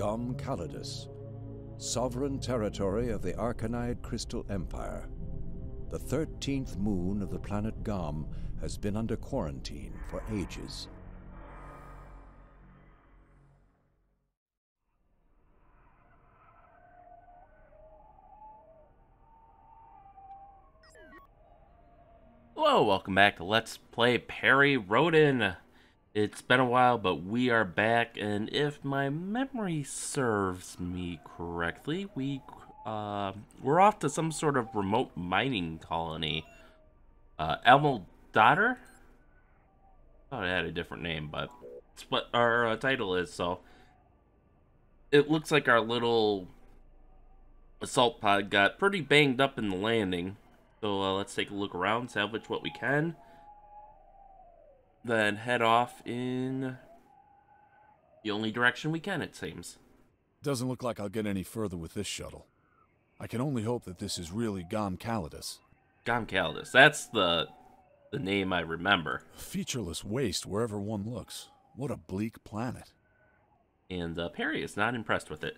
Gom Callaedus, sovereign territory of the Arkonide Crystal Empire. The 13th moon of the planet Gom has been under quarantine for ages. Hello, welcome back to Let's Play Perry Rhodan. It's been a while, but we are back, and if my memory serves me correctly, we, uh, we're off to some sort of remote mining colony. Uh, Elmo Dater? thought it had a different name, but it's what our uh, title is, so... It looks like our little assault pod got pretty banged up in the landing. So uh, let's take a look around, salvage what we can. Then head off in the only direction we can, it seems. Doesn't look like I'll get any further with this shuttle. I can only hope that this is really Gom Callaedus. Gom Callaedus, that's the the name I remember. Featureless waste wherever one looks. What a bleak planet. And uh, Perry is not impressed with it.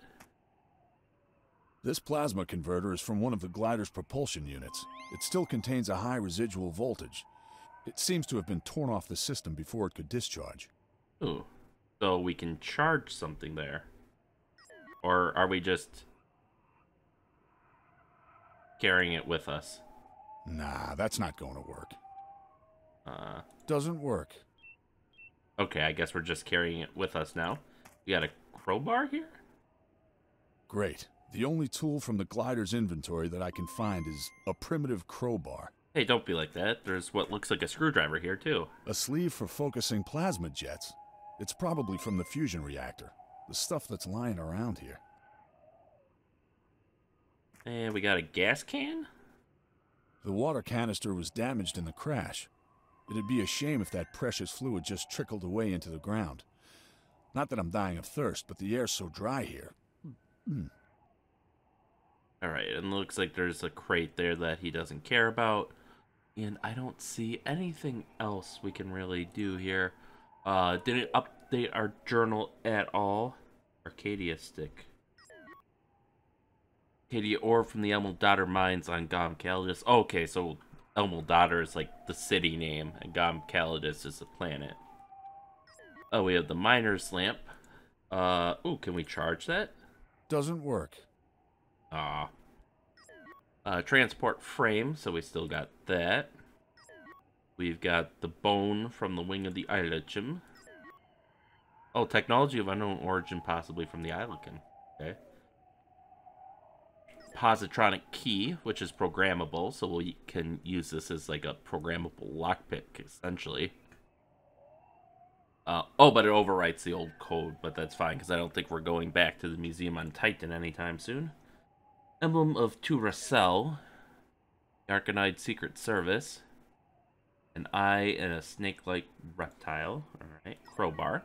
This plasma converter is from one of the glider's propulsion units. It still contains a high residual voltage. It seems to have been torn off the system before it could discharge. Ooh. So we can charge something there. Or are we just carrying it with us? Nah, that's not going to work. Uh, Doesn't work. okay, I guess we're just carrying it with us now. We got a crowbar here? Great. The only tool from the glider's inventory that I can find is a primitive crowbar. Hey, don't be like that. There's what looks like a screwdriver here, too. A sleeve for focusing plasma jets. It's probably from the fusion reactor. The stuff that's lying around here. And we got a gas can? The water canister was damaged in the crash. It'd be a shame if that precious fluid just trickled away into the ground. Not that I'm dying of thirst, but the air's so dry here. Hmm. Alright, and looks like there's a crate there that he doesn't care about. And I don't see anything else we can really do here. Uh, didn't update our journal at all. Arcadia stick. Arcadia ore from the Elmo Dater mines on Gom Callaedus. okay, so Elmo Dater is like the city name, and Gom Calidus is the planet. Oh, we have the miner's lamp. Uh, ooh, can we charge that? Doesn't work. Ah. Uh, transport frame, so we still got that. We've got the bone from the wing of the Illochim. Oh, technology of unknown origin, possibly from the Illochim. Okay. Positronic key, which is programmable, so we can use this as like a programmable lockpick, essentially. Uh, oh, but it overwrites the old code, but that's fine, because I don't think we're going back to the museum on Titan anytime soon. Emblem of Tu-Ra-Cel, Arkonide Secret Service, an eye and a snake-like reptile, alright, crowbar,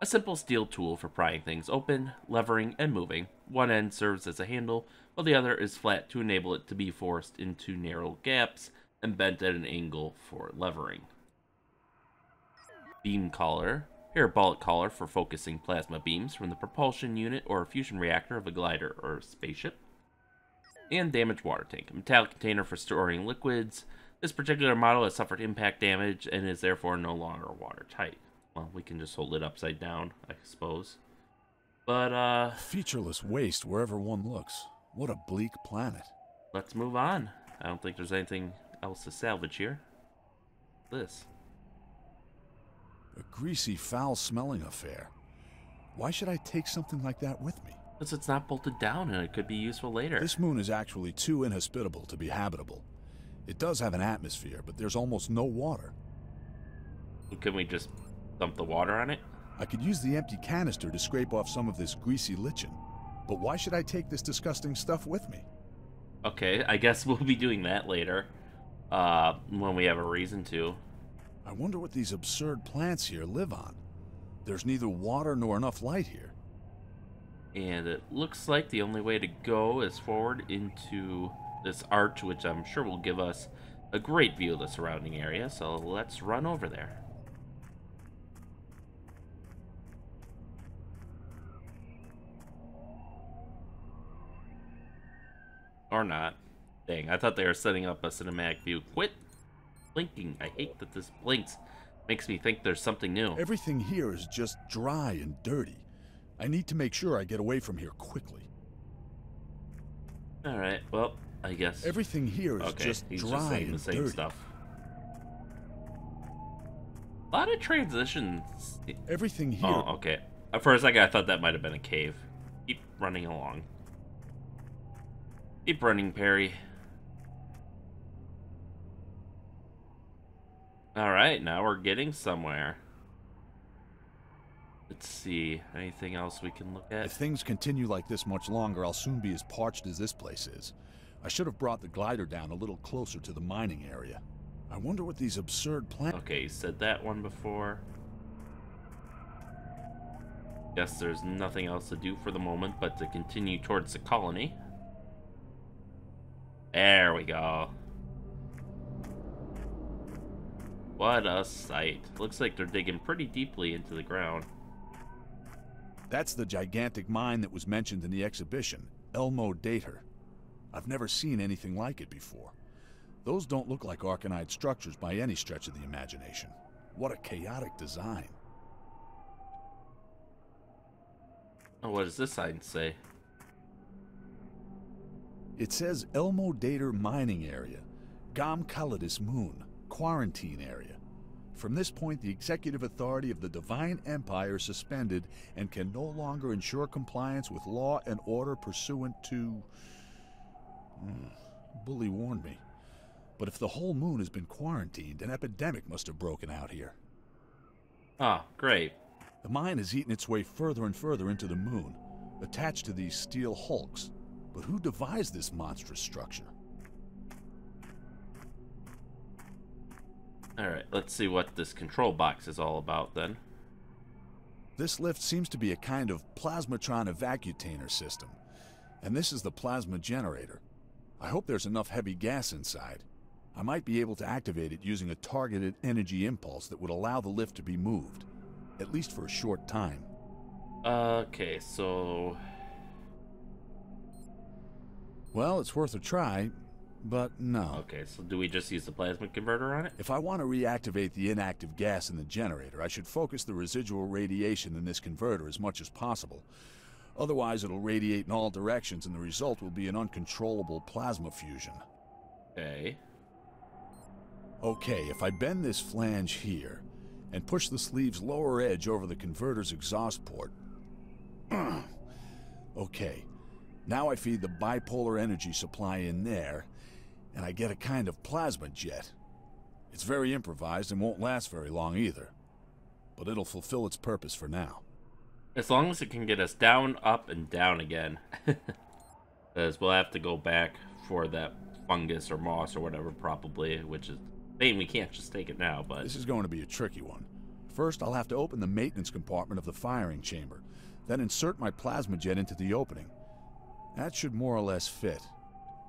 a simple steel tool for prying things open, levering, and moving. One end serves as a handle, while the other is flat to enable it to be forced into narrow gaps and bent at an angle for levering. Beam collar, parabolic collar for focusing plasma beams from the propulsion unit or fusion reactor of a glider or spaceship and damaged water tank, a metallic container for storing liquids. This particular model has suffered impact damage and is therefore no longer watertight. Well, we can just hold it upside down, I suppose. But, uh, Featureless waste wherever one looks. What a bleak planet. let's move on. I don't think there's anything else to salvage here. This. A greasy, foul-smelling affair. Why should I take something like that with me? Because it's not bolted down and it could be useful later. This moon is actually too inhospitable to be habitable. It does have an atmosphere, but there's almost no water. Can we just dump the water on it? I could use the empty canister to scrape off some of this greasy lichen. But why should I take this disgusting stuff with me? Okay, I guess we'll be doing that later. Uh, when we have a reason to. I wonder what these absurd plants here live on. There's neither water nor enough light here. And it looks like the only way to go is forward into this arch, which I'm sure will give us a great view of the surrounding area, so let's run over there. Or not. Dang, I thought they were setting up a cinematic view. Quit blinking. I hate that this blinks. Makes me think there's something new. Everything here is just dry and dirty. I need to make sure I get away from here quickly. Alright, well, I guess. Everything here is okay, just he's dry just saying and the same dirty. stuff. A lot of transitions. Everything here. Oh, okay. At first, like, I thought that might have been a cave. Keep running along. Keep running, Perry. Alright, now we're getting somewhere. Let's see. Anything else we can look at? If things continue like this much longer, I'll soon be as parched as this place is. I should have brought the glider down a little closer to the mining area. I wonder what these absurd plans. Okay, you said that one before. Guess there's nothing else to do for the moment but to continue towards the colony. There we go. What a sight. Looks like they're digging pretty deeply into the ground. That's the gigantic mine that was mentioned in the exhibition, Elmo Dater. I've never seen anything like it before. Those don't look like Arkonide structures by any stretch of the imagination. What a chaotic design. Oh, what does this sign say? It says Elmo Dater Mining Area, Gom Callaedus Moon, Quarantine Area. From this point, the executive authority of the Divine Empire is suspended and can no longer ensure compliance with law and order pursuant to. Hmm, Bully warned me. But if the whole moon has been quarantined, an epidemic must have broken out here. Oh, great. The mine has eaten its way further and further into the moon, attached to these steel hulks. But who devised this monstrous structure? Alright, let's see what this control box is all about then. This lift seems to be a kind of plasmatron evacutainer system, and this is the plasma generator. I hope there's enough heavy gas inside. I might be able to activate it using a targeted energy impulse that would allow the lift to be moved, at least for a short time. Okay, so Well, it's worth a try, but no. Okay, so do we just use the plasma converter on it? If I want to reactivate the inactive gas in the generator, I should focus the residual radiation in this converter as much as possible. Otherwise, it'll radiate in all directions, and the result will be an uncontrollable plasma fusion. Okay. Okay, if I bend this flange here, and push the sleeve's lower edge over the converter's exhaust port. okay, now I feed the bipolar energy supply in there, and I get a kind of plasma jet. It's very improvised and won't last very long either. But it'll fulfill its purpose for now. As long as it can get us down, up, and down again. Because we'll have to go back for that fungus or moss or whatever, probably, which is thing we can't just take it now, but This is going to be a tricky one. First, I'll have to open the maintenance compartment of the firing chamber, then insert my plasma jet into the opening. That should more or less fit.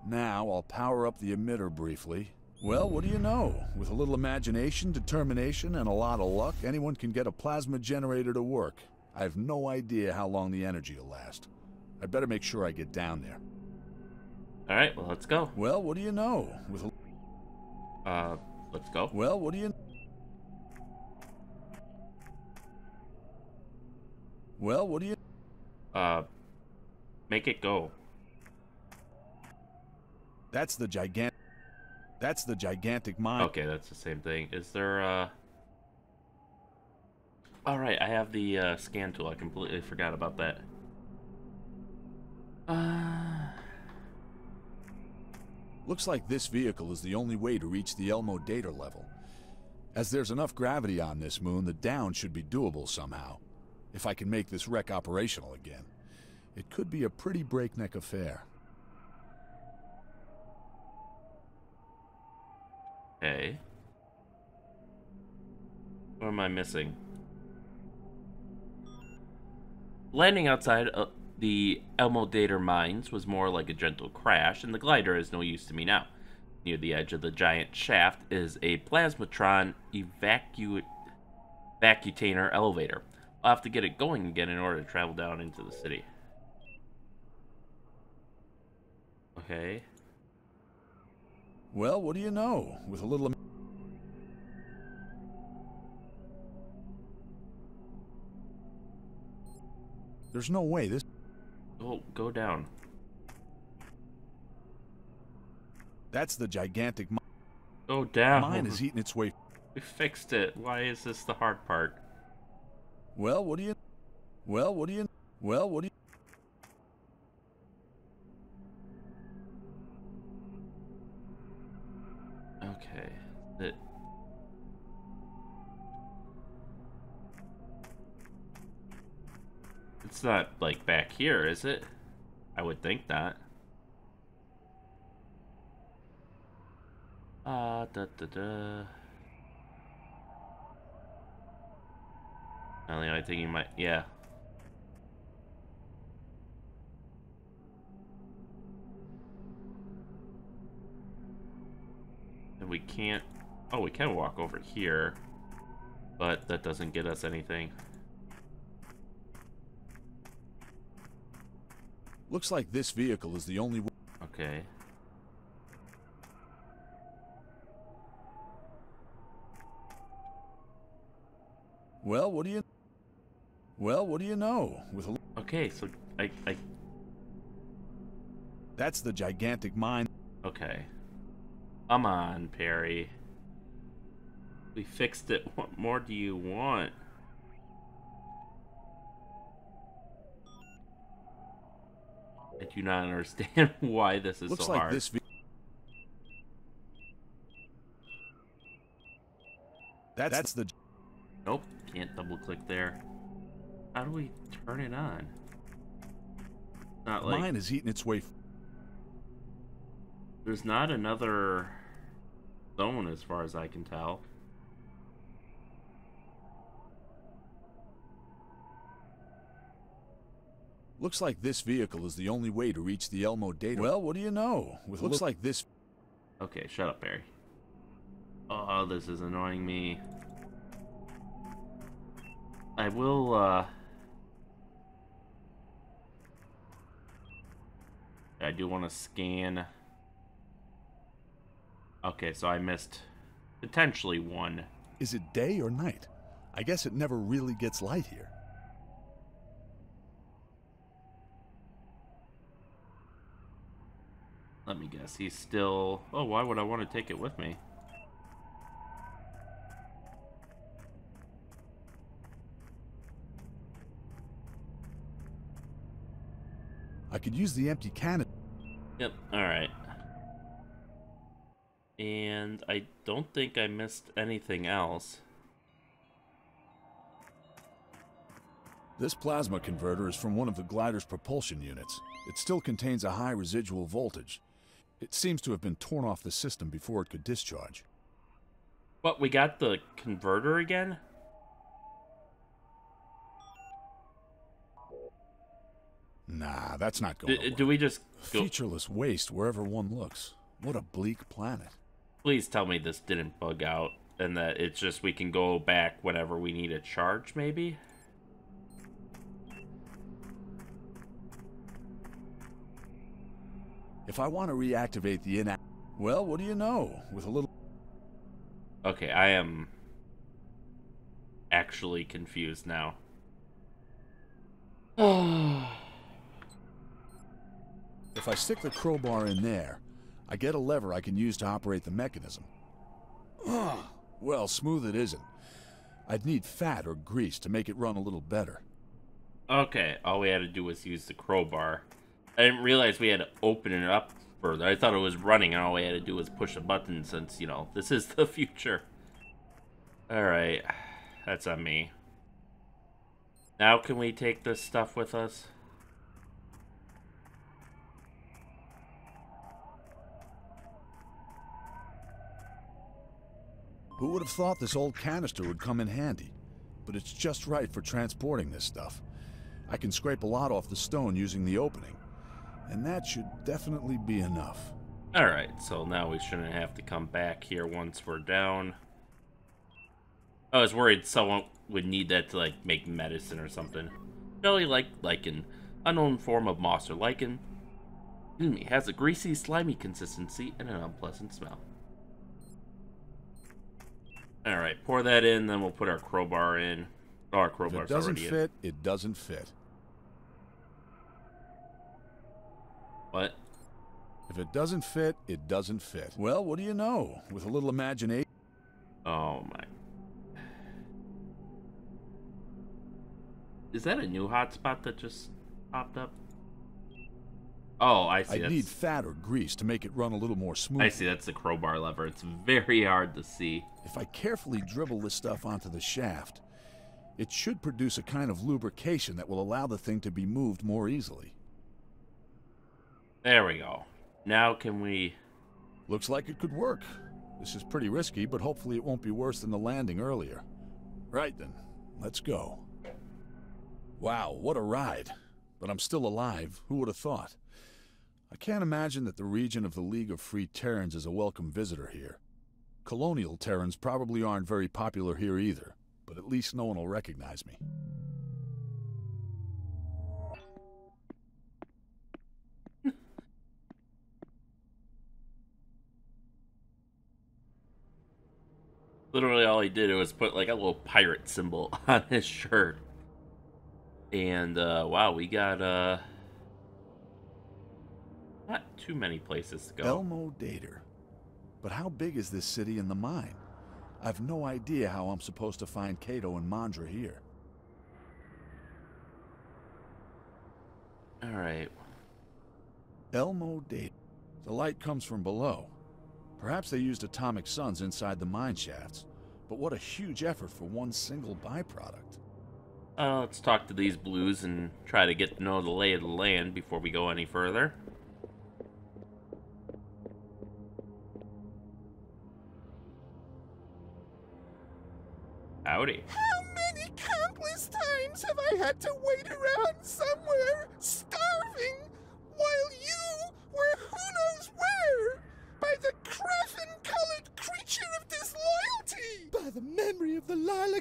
Now, I'll power up the emitter briefly. Well, what do you know? With a little imagination, determination, and a lot of luck, anyone can get a plasma generator to work. I have no idea how long the energy will last. I'd better make sure I get down there. alright, well, let's go. Well, what do you know? With a, Uh, let's go. well, what do you Well, what do you Uh, make it go. That's the gigantic. That's the gigantic mine. Okay, that's the same thing. Is there, uh... Alright, I have the uh, scan tool. I completely forgot about that. Uh... Looks like this vehicle is the only way to reach the Elmo Dater level. As there's enough gravity on this moon, the down should be doable somehow. If I can make this wreck operational again. It could be a pretty breakneck affair. Okay. What am I missing? Landing outside the Elmo Dater mines was more like a gentle crash, and the glider is no use to me now. Near the edge of the giant shaft is a plasmatron evacu vacutainer elevator. I'll have to get it going again in order to travel down into the city. Okay. Well, what do you know? With a little. There's no way this. Oh, go down. That's the gigantic. Go down. Mine is eating its way. We fixed it. Why is this the hard part? Well, what do you? Well, what do you? Well, what do you? Here, is it? I would think not. Uh, da da da. Only I think you might, yeah. And we can't, oh, we can walk over here, but that doesn't get us anything. Looks like this vehicle is the only. w- Okay. Well, what do you? Well, what do you know? With a. Okay, so I, I, That's the gigantic mine. okay. Come on, Perry. We fixed it. What more do you want? Do not understand why this is Looks so like hard. this. That's, That's the. Nope, can't double click there. How do we turn it on? Not like Mine is eating its way. there's not another zone as far as I can tell. Looks like this vehicle is the only way to reach the Elmo Dater. Well, what do you know? With looks like this. Okay, shut up, Barry. Oh, this is annoying me. I will, uh... I do want to scan... Okay, so I missed potentially one. Is it day or night? I guess it never really gets light here. Let me guess, he's still... Oh, why would I want to take it with me? I could use the empty cannon. Yep, alright. And I don't think I missed anything else. This plasma converter is from one of the glider's propulsion units. It still contains a high residual voltage. It seems to have been torn off the system before it could discharge. What, we got the converter again? Nah, that's not going D- to work. do we just go... Featureless waste wherever one looks. What a bleak planet. Please tell me this didn't bug out and that it's just we can go back whenever we need a charge, maybe? If I want to reactivate the in well, what do you know? With a little Okay, I am actually confused now. If I stick the crowbar in there, I get a lever I can use to operate the mechanism. Well, smooth it isn't. I'd need fat or grease to make it run a little better. Okay, all we had to do was use the crowbar. I didn't realize we had to open it up further. I thought it was running and all we had to do was push a button since, you know, this is the future. Alright, that's on me. Now can we take this stuff with us? Who would have thought this old canister would come in handy? But it's just right for transporting this stuff. I can scrape a lot off the stone using the opening. And that should definitely be enough. Alright, so now we shouldn't have to come back here once we're down. I was worried someone would need that to, like, make medicine or something. Jelly like lichen. Unknown form of moss or lichen. excuse me, has a greasy, slimy consistency and an unpleasant smell. Alright, pour that in, then we'll put our crowbar in. Oh, our If it doesn't fit, it doesn't fit. What? If it doesn't fit, it doesn't fit. Well, what do you know? With a little imagination. Oh my. Is that a new hotspot that just popped up? Oh, I see. I'd need fat or grease to make it run a little more smooth. I see. That's the crowbar lever. It's very hard to see. If I carefully dribble this stuff onto the shaft, it should produce a kind of lubrication that will allow the thing to be moved more easily. There we go. Now can we? Looks like it could work. This is pretty risky, but hopefully it won't be worse than the landing earlier. Right then, let's go. Wow, what a ride. But I'm still alive. Who would have thought? I can't imagine that the region of the League of Free Terrans is a welcome visitor here. Colonial Terrans probably aren't very popular here either, but at least no one will recognize me. Literally, all he did was put like a little pirate symbol on his shirt. And uh, wow, we got uh, not too many places to go. Elmo Dater. But how big is this city in the mine? I've no idea how I'm supposed to find Kato and Mondra here. All right. Elmo Dater. The light comes from below. Perhaps they used atomic suns inside the mine shafts, but what a huge effort for one single byproduct. Uh, let's talk to these blues and try to get to know the lay of the land before we go any further. Howdy. How many countless times have I had to wait around somewhere, starving,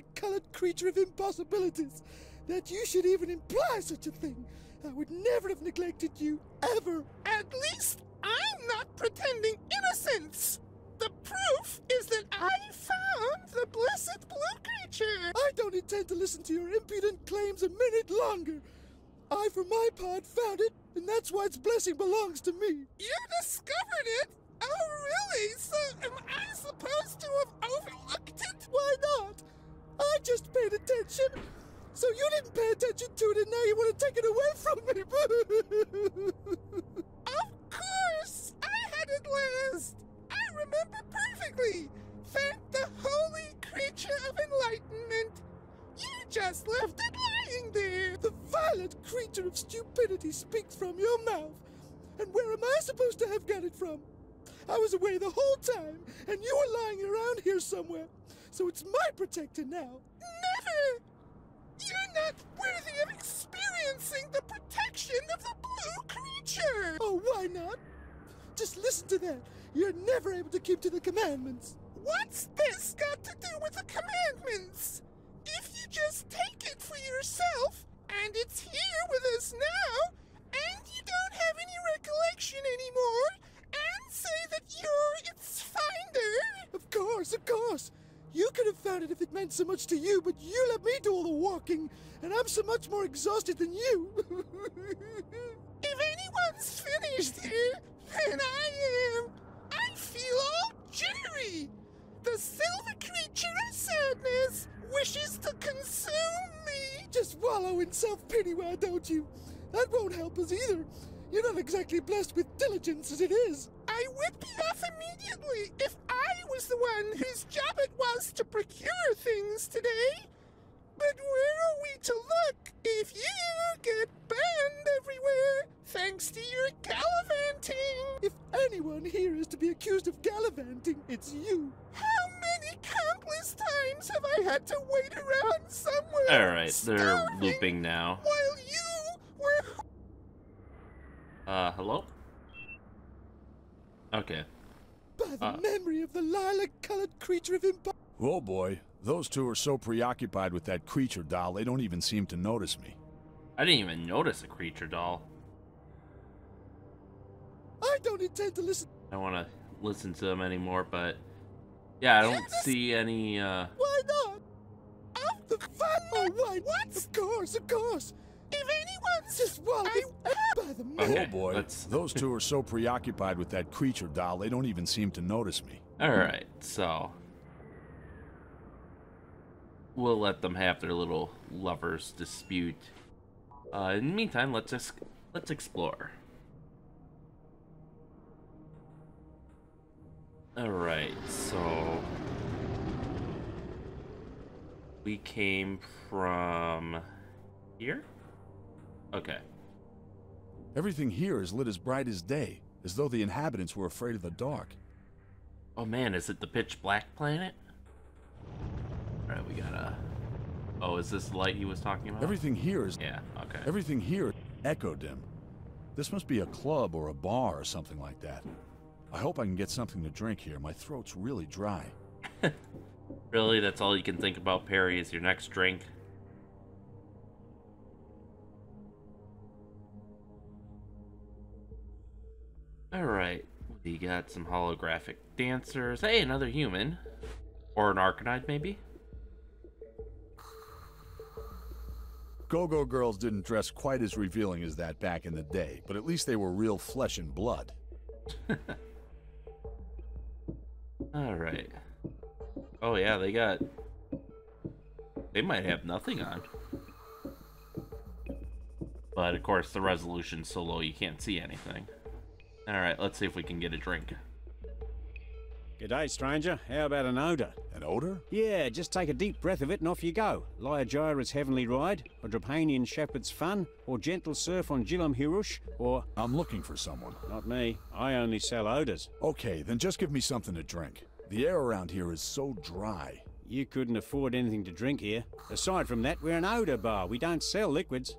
of lilac-colored creature of impossibilities, that you should even imply such a thing. I would never have neglected you, ever. At least I'm not pretending innocence. The proof is that I found the blessed blue creature. I don't intend to listen to your impudent claims a minute longer. I, for my part, found it, and that's why its blessing belongs to me. You discovered it? Oh, really? So am I supposed to have overlooked it? Why not? I just paid attention. So you didn't pay attention to it, and now you want to take it away from me. Of course! I had it last! I remember perfectly! Thank the holy creature of enlightenment! You just left it lying there! the violent creature of stupidity speaks from your mouth. And where am I supposed to have got it from? I was away the whole time, and you were lying around here somewhere. So it's my protector now. Never! You're not worthy of experiencing the protection of the blue creature! Oh, why not? Just listen to that. You're never able to keep to the commandments. What's this got to do with the commandments? If you just take it for yourself, and it's here with us now, and you don't have any recollection anymore, and say that you're its finder, Of course, of course. You could have found it if it meant so much to you, but you let me do all the walking, and I'm so much more exhausted than you. if anyone's finished here, then I am. I feel all jittery. The silver creature of sadness wishes to consume me. Just wallow in self-pity, why don't you? That won't help us either. You're not exactly blessed with diligence as it is. I would be off immediately if I was the one whose job it was to procure things today. But where are we to look if you get banned everywhere thanks to your gallivanting? If anyone here is to be accused of gallivanting, it's you. How many countless times have I had to wait around somewhere? Alright, they're looping now. While you were Uh, hello? Okay. By the Uh. memory of the lilac-colored creature of impo- Oh boy, those two are so preoccupied with that creature doll they don't even seem to notice me. I didn't even notice a creature doll. I don't intend to listen. I don't want to listen to them anymore, but yeah, I don't see any. uh Why not? Of the fun. Oh, right. What? Of course, of course. If anyone's Just while I- we by the moon. Okay, oh boy, let's- those two are so preoccupied with that creature doll, they don't even seem to notice me. All right, so we'll let them have their little lovers dispute. Uh, in the meantime, let's just let's explore. All right, so we came from here. Okay. Everything here is lit as bright as day, as though the inhabitants were afraid of the dark. Oh man, is it the pitch black planet? Alright, we gotta. Oh, is this the light he was talking about? Everything here is Yeah, okay. everything here Echodim. This must be a club or a bar or something like that. I hope I can get something to drink here. My throat's really dry. Really, that's all you can think about, Perry, is your next drink? Alright, we got some holographic dancers. Hey, another human. Or an Arkonide, maybe? Go-Go Girls didn't dress quite as revealing as that back in the day, but at least they were real flesh and blood. Alright. Oh, yeah, they got. They might have nothing on. But of course, the resolution's so low you can't see anything. Alright, let's see if we can get a drink. G'day, stranger. How about an odour? An odor? Yeah, just take a deep breath of it and off you go. Lyajira's Heavenly Ride, or Drapanian Shepherd's Fun, or Gentle Surf on Gillam Hirush, or... I'm looking for someone. Not me. I only sell odours. Okay, then just give me something to drink. The air around here is so dry. You couldn't afford anything to drink here. Aside from that, we're an odour bar. We don't sell liquids.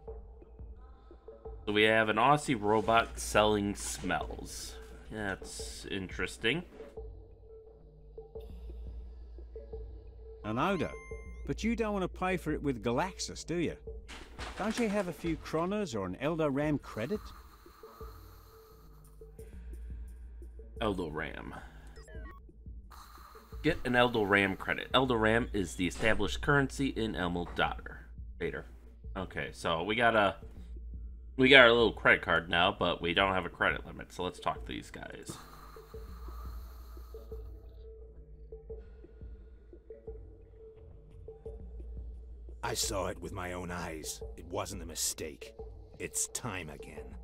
So we have an Aussie robot selling smells. That's interesting. An odour? But you don't want to pay for it with Galaxus, do you? Don't you have a few Kronas or an Eldo Ram credit? Eldo Ram. Get an Eldo Ram credit. Eldo Ram is the established currency in Daughter. Vader. Okay, so we got a we got our little credit card now, but we don't have a credit limit, so let's talk to these guys. I saw it with my own eyes. It wasn't a mistake. It's time again.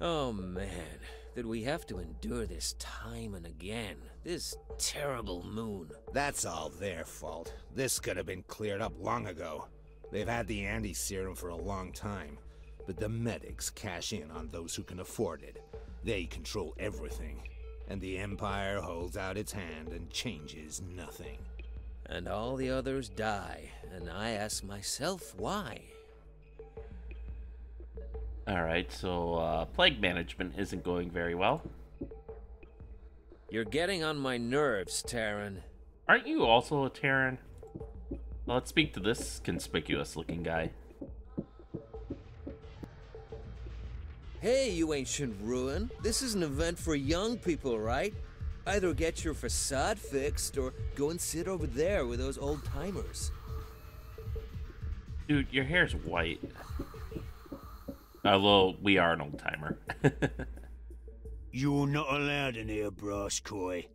Oh man, did we have to endure this time and again? This terrible moon. That's all their fault. This could have been cleared up long ago. They've had the anti serum for a long time, but the medics cash in on those who can afford it. They control everything, and the Empire holds out its hand and changes nothing. And all the others die, and I ask myself why. Alright, so uh, plague management isn't going very well. You're getting on my nerves, Terran. Aren't you also a Terran? Well, let's speak to this conspicuous looking guy. Hey, you ancient ruin. This is an event for young people, right? Either get your facade fixed or go and sit over there with those old timers. Dude, your hair's white. Although we are an old timer. You're not allowed in here, brass coy.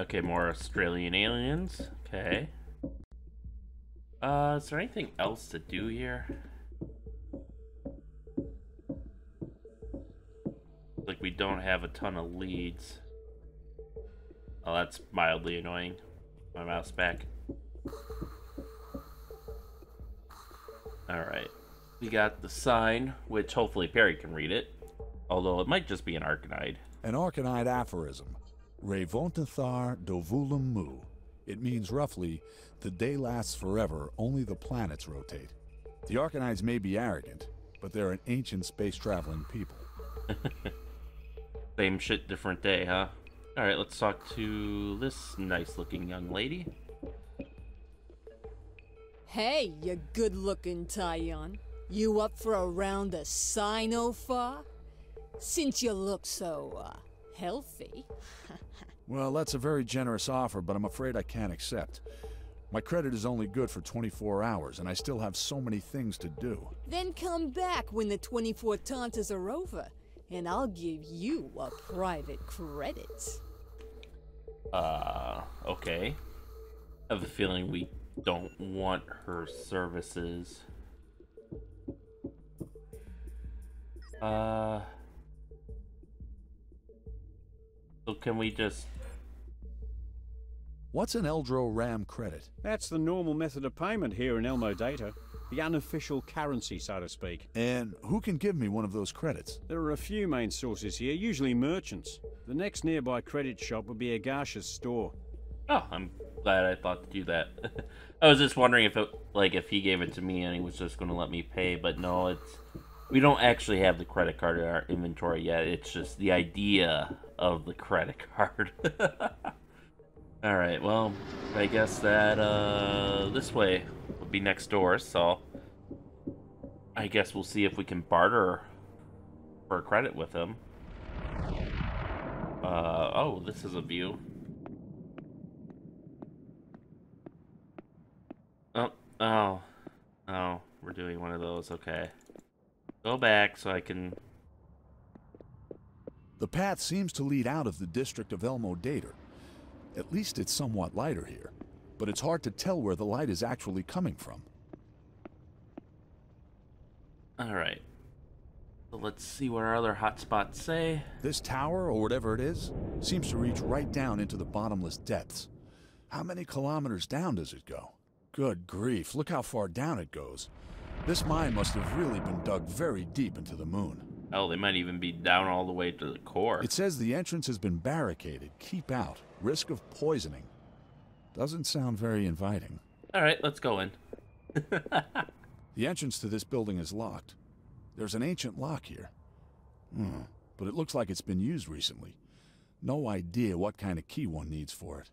okay, more Australian aliens. Okay. Uh, is there anything else to do here? Like we don't have a ton of leads. Oh, that's mildly annoying. My mouse back. Alright. We got the sign, which hopefully Perry can read it. Although it might just be an Arkonide. An Arkonide aphorism. Revontathar dovulum mu. It means roughly, the day lasts forever, only the planets rotate. The Arkonides may be arrogant, but they're an ancient space-traveling people. Same shit, different day, huh? Alright, let's talk to this nice looking young lady. Hey, you good looking Tyon. You up for a round of Sinofar? Since you look so, uh, healthy. Well, that's a very generous offer, but I'm afraid I can't accept. My credit is only good for 24 hours, and I still have so many things to do. Then come back when the 24 Tontas are over, and I'll give you a private credit. Uh, okay. I have a feeling we don't want her services. Uh. So can we just. What's an Eldo Ram credit? That's the normal method of payment here in Elmo Dater. The unofficial currency, so to speak. And who can give me one of those credits? There are a few main sources here, usually merchants. The next nearby credit shop would be Ijgarsha's store. Oh, I'm glad I thought to do that. I was just wondering if it, like, if he gave it to me and he was just going to let me pay, but no, it's we don't actually have the credit card in our inventory yet. It's just the idea of the credit card. All right, well, I guess that uh, this way will be next door, so I guess we'll see if we can barter for credit with him. Uh, oh, this is a view. Oh, oh, oh, we're doing one of those, okay. Go back so I can... The path seems to lead out of the district of Elmo Dater. At least it's somewhat lighter here, but it's hard to tell where the light is actually coming from. Alright. So let's see what our other hotspots say. This tower, or whatever it is, seems to reach right down into the bottomless depths. How many kilometers down does it go? Good grief, look how far down it goes. This mine must have really been dug very deep into the moon. Oh, they might even be down all the way to the core. It says the entrance has been barricaded. Keep out. Risk of poisoning. Doesn't sound very inviting. Alright, let's go in. the entrance to this building is locked. There's an ancient lock here. Hmm, but it looks like it's been used recently. No idea what kind of key one needs for it.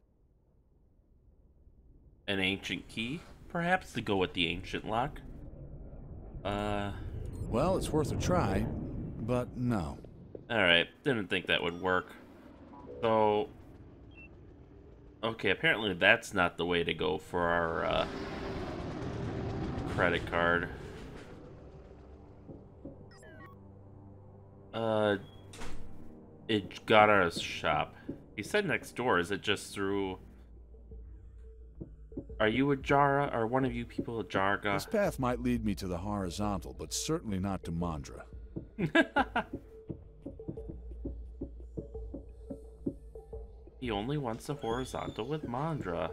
An ancient key, perhaps, to go with the ancient lock? Uh. Well, it's worth a try, but no. Alright, didn't think that would work. So. Okay, apparently that's not the way to go for our uh, credit card. Uh. It got our shop. He said next door. Is it just through. Are you a Jara? Are one of you people a Jarga? This path might lead me to the horizontal, but certainly not to Mondra. he only wants a horizontal with Mondra.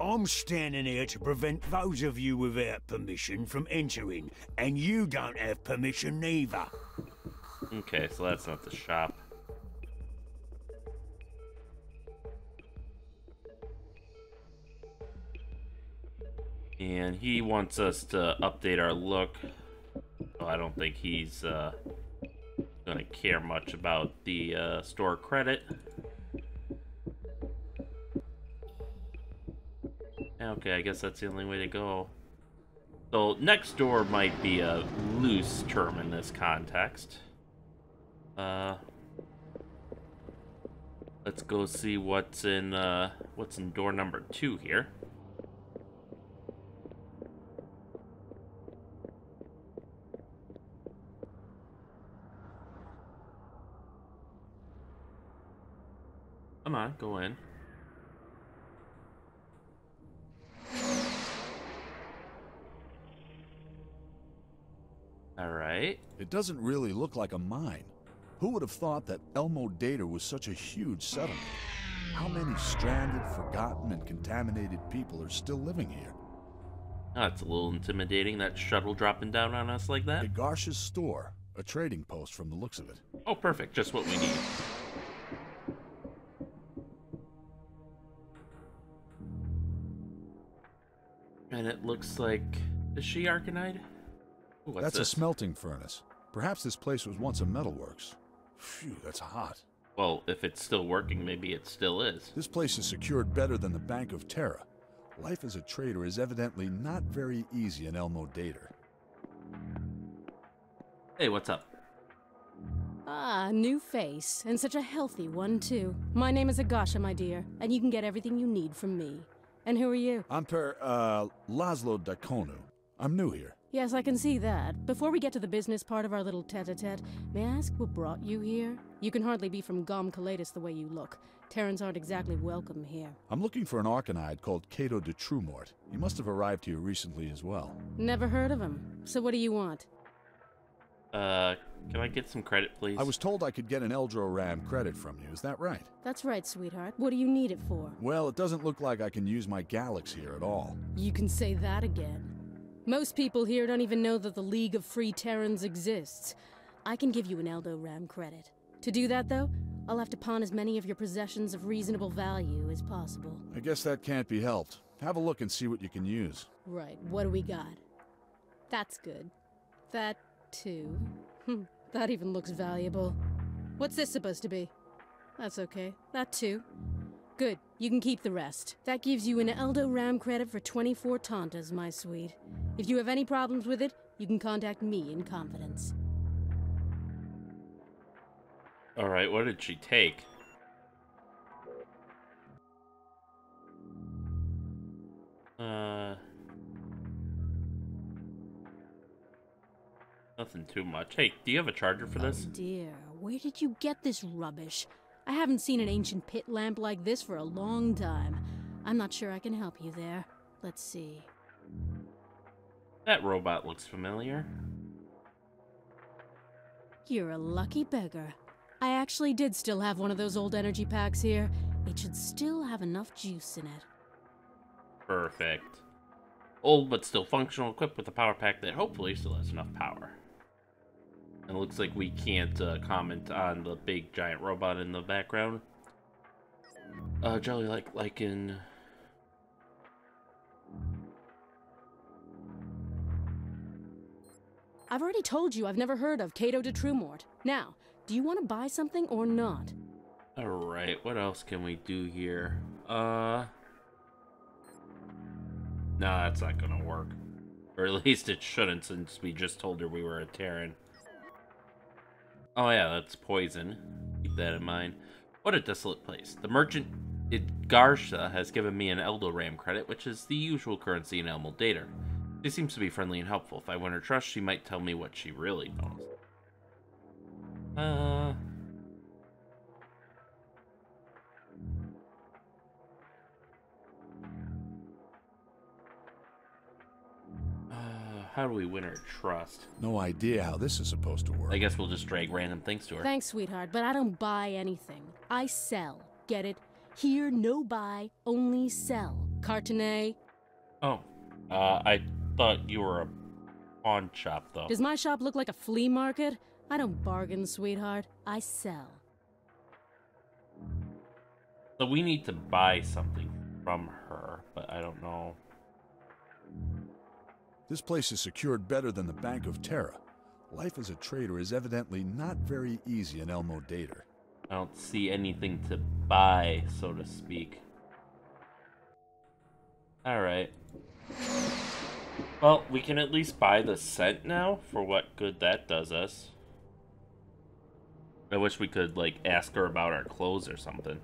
I'm standing here to prevent those of you without permission from entering, and you don't have permission neither. Okay, so that's not the shop. And he wants us to update our look. So I don't think he's uh, going to care much about the uh, store credit. Okay, I guess that's the only way to go. So next door might be a loose term in this context. Uh, let's go see what's in uh, what's in door number two here. Come on, go in. Alright. It doesn't really look like a mine. Who would have thought that Elmo Dater was such a huge settlement? How many stranded, forgotten, and contaminated people are still living here? Ah, That's a little intimidating, that shuttle dropping down on us like that. Ijgarsha's store, a trading post from the looks of it. Oh, perfect. Just what we need. And it looks like... Is she Arkonide? Ooh, that's this? a smelting furnace. Perhaps this place was once a metalworks. Phew, that's hot. Well, if it's still working, maybe it still is. This place is secured better than the Bank of Terra. Life as a trader is evidently not very easy in Elmo Dater. Hey, what's up? Ah, new face, and such a healthy one, too. My name is Ijgarsha, my dear, and you can get everything you need from me. And who are you? I'm Per, uh, Laszlo Daconu. I'm new here. Yes, I can see that. Before we get to the business part of our little tete-a-tete, may I ask what brought you here? You can hardly be from Gom Callaedus the way you look. Terrans aren't exactly welcome here. I'm looking for an Arkonide called Kato de Trumort. He must have arrived here recently as well. Never heard of him. So what do you want? Uh, can I get some credit, please? I was told I could get an Eldo Ram credit from you. Is that right? That's right, sweetheart. What do you need it for? Well, it doesn't look like I can use my Galax here at all. You can say that again. Most people here don't even know that the League of Free Terrans exists. I can give you an Eldo Ram credit. To do that, though, I'll have to pawn as many of your possessions of reasonable value as possible. I guess that can't be helped. Have a look and see what you can use. Right, what do we got? That's good. That, too. Hmm, that even looks valuable. What's this supposed to be? That's okay. That, too. Good, you can keep the rest. That gives you an Eldo Ram credit for 24 Tontas, my sweet. If you have any problems with it, you can contact me in confidence. Alright, what did she take? Uh... Nothing too much. Hey, do you have a charger for this? Oh dear, where did you get this rubbish? I haven't seen an ancient pit lamp like this for a long time. I'm not sure I can help you there. Let's see. That robot looks familiar. You're a lucky beggar. I actually did still have one of those old energy packs here. It should still have enough juice in it. Perfect. Old but still functional, equipped with a power pack that hopefully still has enough power. And it looks like we can't uh, comment on the big giant robot in the background. Uh, Jelly like like in. I've already told you I've never heard of Kato de Trumort. Now, do you want to buy something or not? Alright, what else can we do here? Uh... No, that's not gonna work. Or at least it shouldn't since we just told her we were a Terran. Oh yeah, that's poison. Keep that in mind. What a desolate place. The merchant Ijgarsha has given me an Eldo Ram credit, which is the usual currency in Elmo Dater. She seems to be friendly and helpful. If I win her trust, she might tell me what she really knows. Uh, How do we win her trust? No idea how this is supposed to work. I guess we'll just drag random things to her. Thanks, sweetheart, but I don't buy anything. I sell. Get it? Here, no buy, only sell. Cartonet. Oh, uh, I thought you were a pawn shop, though. Does my shop look like a flea market? I don't bargain, sweetheart. I sell. So we need to buy something from her, but I don't know. This place is secured better than the Bank of Terra. Life as a trader is evidently not very easy in Elmo Dater. I don't see anything to buy, so to speak. Alright. Well, we can at least buy the scent now, for what good that does us. I wish we could, like, ask her about our clothes or something.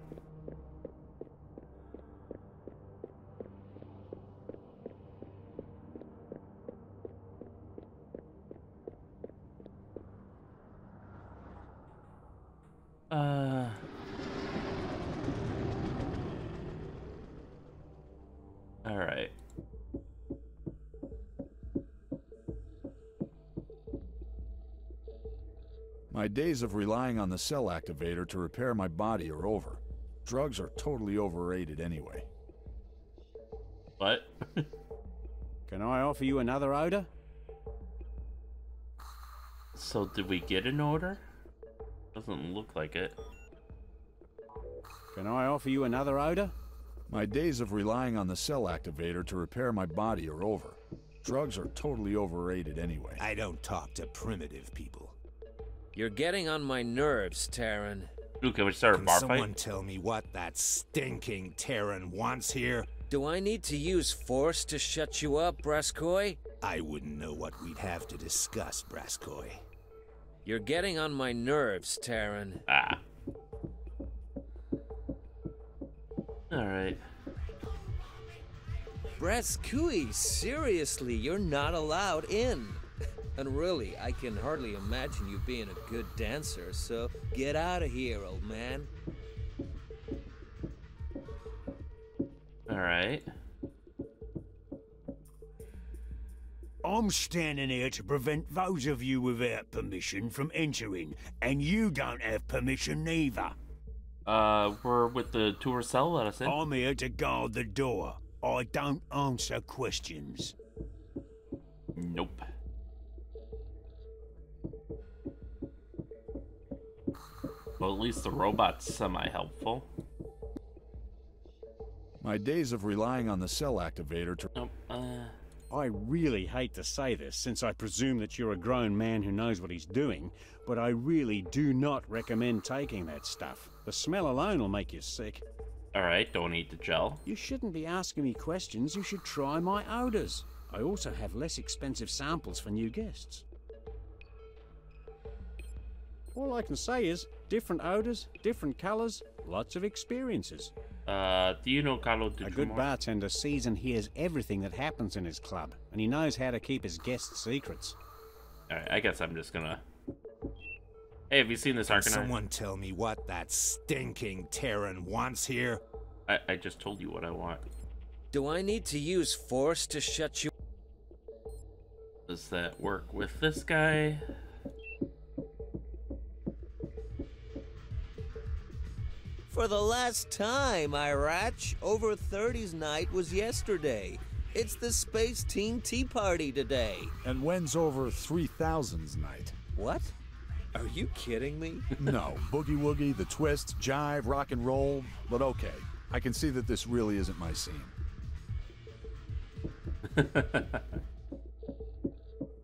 Uh... Alright. My days of relying on the cell activator to repair my body are over. Drugs are totally overrated anyway. What? Can I offer you another order? So did we get an order? Doesn't look like it. Can I offer you another odor? My days of relying on the cell activator to repair my body are over. Drugs are totally overrated anyway. I don't talk to primitive people. You're getting on my nerves, Terran. Ooh, can we start a Can bar someone fight? tell me what that stinking Terran wants here? Do I need to use force to shut you up, Braskoy? I wouldn't know what we'd have to discuss, Braskoy. You're getting on my nerves, Terran. Ah. Alright. Braskui, seriously, you're not allowed in. And really, I can hardly imagine you being a good dancer, so get out of here, old man. Alright. I'm standing here to prevent those of you without permission from entering, and you don't have permission neither. Uh, we're with the Tu-Ra-Cel, let us in. I'm here to guard the door. I don't answer questions. Nope. Well, at least the robot's semi-helpful. My days of relying on the cell activator to. Nope. Uh, I really hate to say this, since I presume that you're a grown man who knows what he's doing, but I really do not recommend taking that stuff. The smell alone will make you sick. Alright, don't eat the gel. You shouldn't be asking me questions, you should try my odors. I also have less expensive samples for new guests. All I can say is, different odors, different colors, lots of experiences. Uh, do you know Carlo A good bartender sees and hears everything that happens in his club, and he knows how to keep his guests' secrets. Alright, I guess I'm just gonna... Hey, have you seen this Can Arkonide? someone tell me what that stinking Terran wants here? I, I just told you what I want. Do I need to use force to shut you? Does that work with this guy? For the last time, Irach. Over 30's night was yesterday. It's the Space Team Tea Party today. And when's over 3000's night? What? Are you kidding me? no, boogie woogie, the twist, jive, rock and roll, but okay. I can see that this really isn't my scene.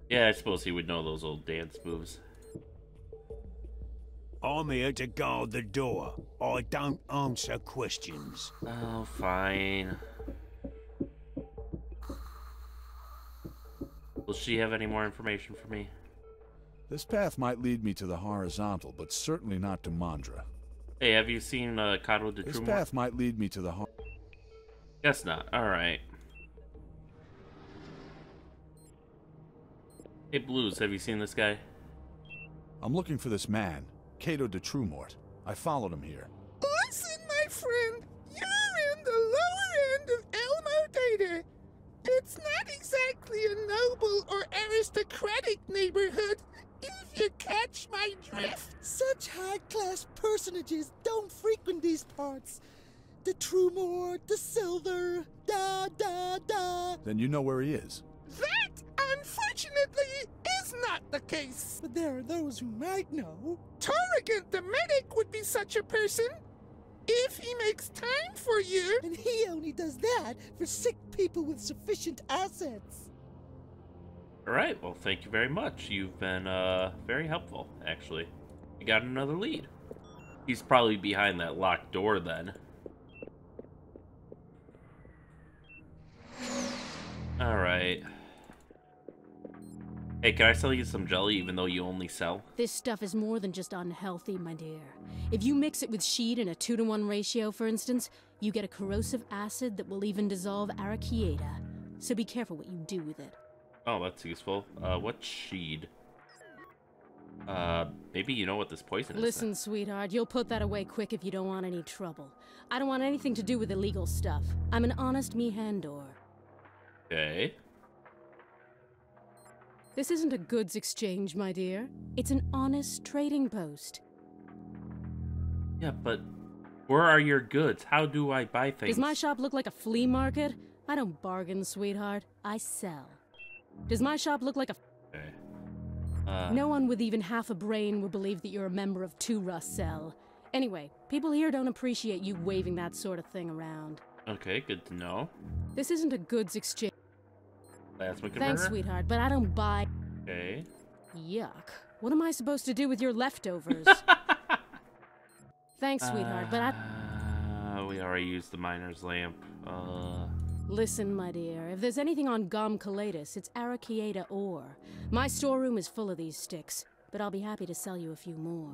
Yeah, I suppose he would know those old dance moves. I'm here to guard the door. I don't answer questions. Oh, fine. Will she have any more information for me? This path might lead me to the horizontal, but certainly not to Mondra. Hey, have you seen uh, Kato de This Trumor? path might lead me to the har- Guess not. Alright. Hey, Blues, have you seen this guy? I'm looking for this man, Kato de Trumort. I followed him here. Listen, my friend, you're in the lower end of Elmo Dater. It's not exactly a noble or aristocratic neighborhood, if you catch my drift. Such high-class personages don't frequent these parts. The Trumore, the Silver, da da da. Then you know where he is. That, unfortunately, is not the case. But there are those who might know. Toregent the medic would be such a person. If he makes time for you. And he only does that for sick people with sufficient assets. Alright, well, thank you very much. You've been uh, very helpful, actually. You got another lead. He's probably behind that locked door then. Alright. Hey, can I sell you some jelly even though you only sell? This stuff is more than just unhealthy, my dear. If you mix it with sheet in a 2 to 1 ratio, for instance, you get a corrosive acid that will even dissolve arachiata. So be careful what you do with it. Oh, that's useful. Uh, what's sheed? Uh, maybe you know what this poison is. Listen, sweetheart, you'll put that away quick if you don't want any trouble. I don't want anything to do with illegal stuff. I'm an honest Mihandor. Okay. This isn't a goods exchange, my dear. It's an honest trading post. Yeah, but where are your goods? How do I buy things? Does my shop look like a flea market? I don't bargain, sweetheart. I sell. Does my shop look like a. Okay. Uh, No one with even half a brain would believe that you're a member of Tu-Ra-Cel. Anyway, people here don't appreciate you waving that sort of thing around. Okay, good to know. This isn't a goods exchange. Plasma converter. Thanks, sweetheart, but I don't buy. Okay. Yuck. What am I supposed to do with your leftovers? Thanks, sweetheart, but I. Uh, we already used the miner's lamp. Uh, Listen, my dear, if there's anything on Gom Callaedus, it's Arachiata ore. My storeroom is full of these sticks. but I'll be happy to sell you a few more.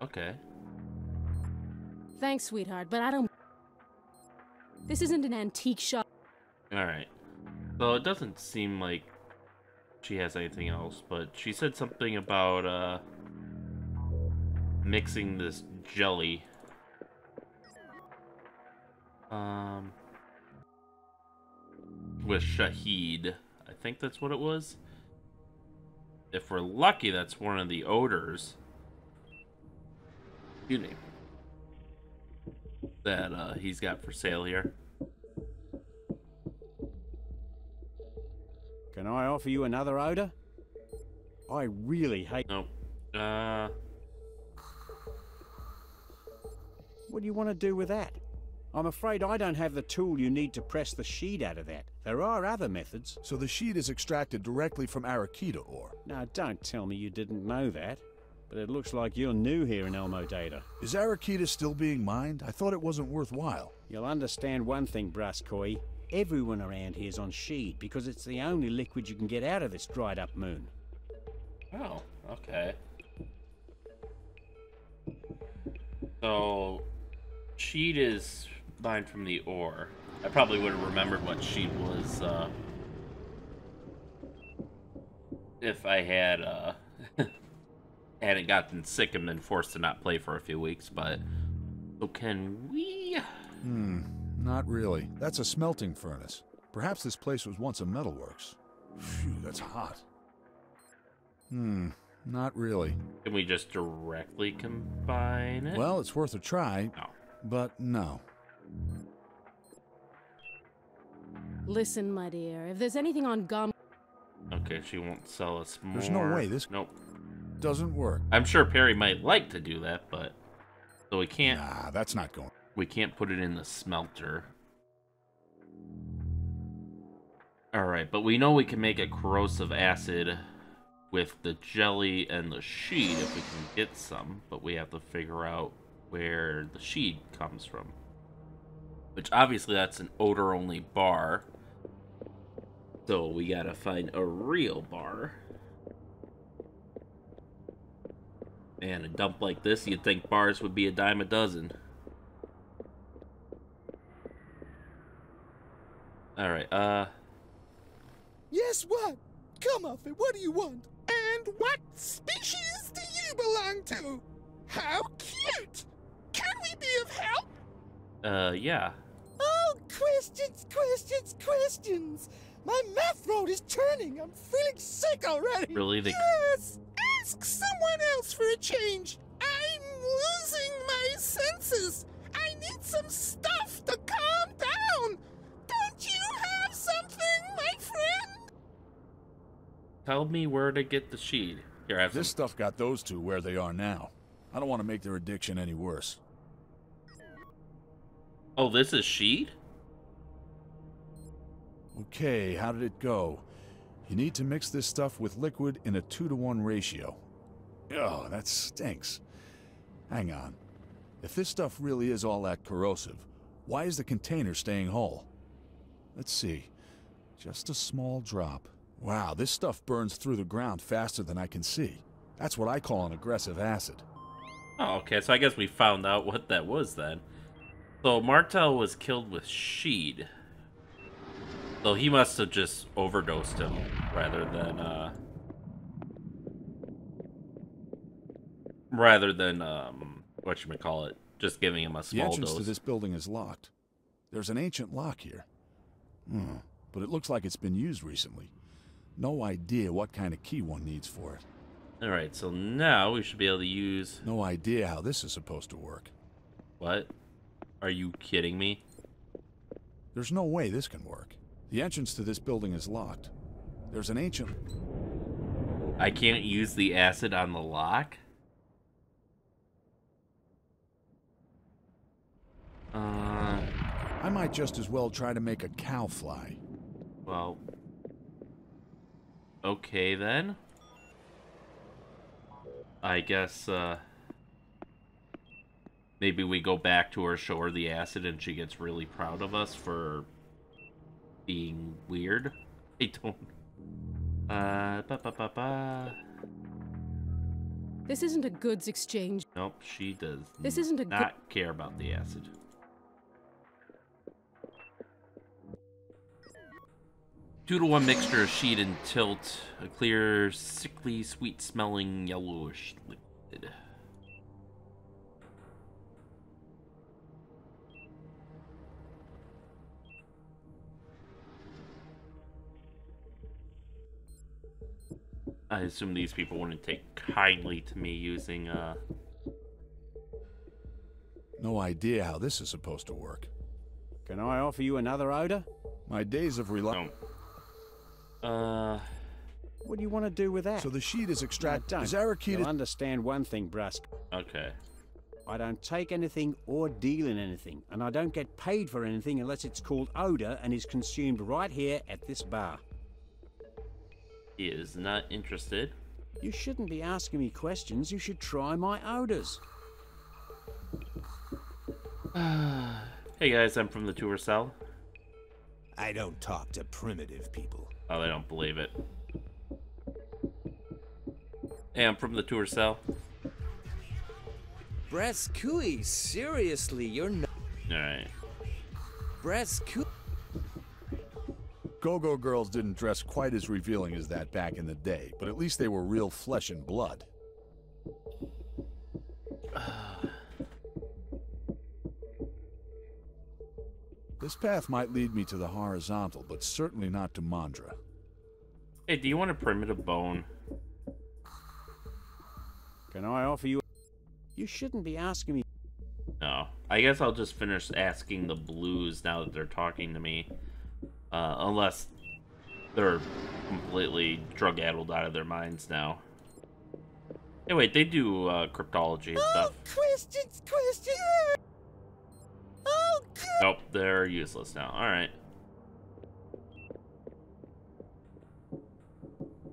Okay. Thanks, sweetheart, but I don't. This isn't an antique shop. Alright. So it doesn't seem like she has anything else, but she said something about uh mixing this jelly. Um with Shahid. I think that's what it was. If we're lucky, that's one of the odors. Excuse me. That uh, he's got for sale here. Can I offer you another odor? I really hate. Nope. Uh. What do you want to do with that? I'm afraid I don't have the tool you need to press the sheet out of that. There are other methods. So the sheet is extracted directly from Arakita ore. Now, don't tell me you didn't know that. But it looks like you're new here in Elmo Dater. Is Arakita still being mined? I thought it wasn't worthwhile. You'll understand one thing, Braskoi. Everyone around here's on Sheed because it's the only liquid you can get out of this dried up moon. Oh, okay. So, sheet is mined from the ore. I probably would have remembered what sheet was, uh, if I had, uh, hadn't gotten sick and been forced to not play for a few weeks, but, so can we? Hmm, not really. That's a smelting furnace. Perhaps this place was once a metalworks. Phew, that's hot. Hmm, not really. Can we just directly combine it? Well, it's worth a try, No. but no. Listen, my dear, if there's anything on gum. Okay, she won't sell us more. There's no way this- Nope. Doesn't work. I'm sure Perry might like to do that, but so we can't. Nah, that's not going. We can't put it in the smelter. Alright, but we know we can make a corrosive acid with the jelly and the sheet if we can get some, but we have to figure out where the sheet comes from. Which obviously that's an odor only bar. So we gotta find a real bar. Man, a dump like this, you'd think bars would be a dime a dozen. Alright, uh, Yes, what? Come off it. What do you want? And what species do you belong to? How cute! Can we be of help? uh, yeah. Oh, questions, questions, questions. My math throat is turning. I'm feeling sick already. Really? The Yes! Ask someone else for a change. I'm losing my senses. I need some stuff to calm down. Don't you have something, my friend? tell me where to get the sheet. Here, have This some. stuff got those two where they are now. I don't want to make their addiction any worse. Oh, this is sheet? Okay, how did it go? You need to mix this stuff with liquid in a 2 to 1 ratio. Oh, that stinks. Hang on. If this stuff really is all that corrosive, why is the container staying whole? Let's see. Just a small drop. Wow, this stuff burns through the ground faster than I can see. That's what I call an aggressive acid. Oh, okay, so I guess we found out what that was then. So Martel was killed with Sheed. So he must have just overdosed him rather than uh rather than um what you call it, just giving him a small dose. The entrance dose. to this building is locked. There's an ancient lock here. Hmm, but it looks like it's been used recently. No idea what kind of key one needs for it. All right, so now we should be able to use No idea how this is supposed to work. what? Are you kidding me? There's no way this can work. The entrance to this building is locked. There's an ancient. I can't use the acid on the lock? Uh, I might just as well try to make a cow fly. Well. Okay then. I guess, uh. Maybe we go back to her, show her the acid, and she gets really proud of us for being weird. I don't. Uh, ba ba ba ba. This isn't a goods exchange. Nope, she does This isn't a not care about the acid. Two to one mixture of sheet and tilt, a clear, sickly, sweet smelling yellowish liquid. I assume these people wouldn't take kindly to me using uh No idea how this is supposed to work. Can I offer you another odor? My days of rely. Uh. What do you want to do with that? So the sheet is I extracted. don't. Is Arakita? You'll understand one thing, Brusk. Okay. I don't take anything or deal in anything, and I don't get paid for anything unless it's called odor and is consumed right here at this bar. He is not interested. You shouldn't be asking me questions. You should try my odors. Hey guys, I'm from the Tu-Ra-Cel. I don't talk to primitive people. Oh, they don't believe it. Hey, I'm from the Tu-Ra-Cel. Braskui, seriously, you're not. Alright. Braskui. Go-Go girls didn't dress quite as revealing as that back in the day, but at least they were real flesh and blood. This path might lead me to the horizontal, but certainly not to Mondra. Hey, do you want a primitive bone? Can I offer you? You shouldn't be asking me. No. I guess I'll just finish asking the blues now that they're talking to me. Uh, unless they're completely drug addled out of their minds now. Hey, wait, they do uh, cryptology and stuff. Questions, questions. Oh, God. Nope, they're useless now. Alright.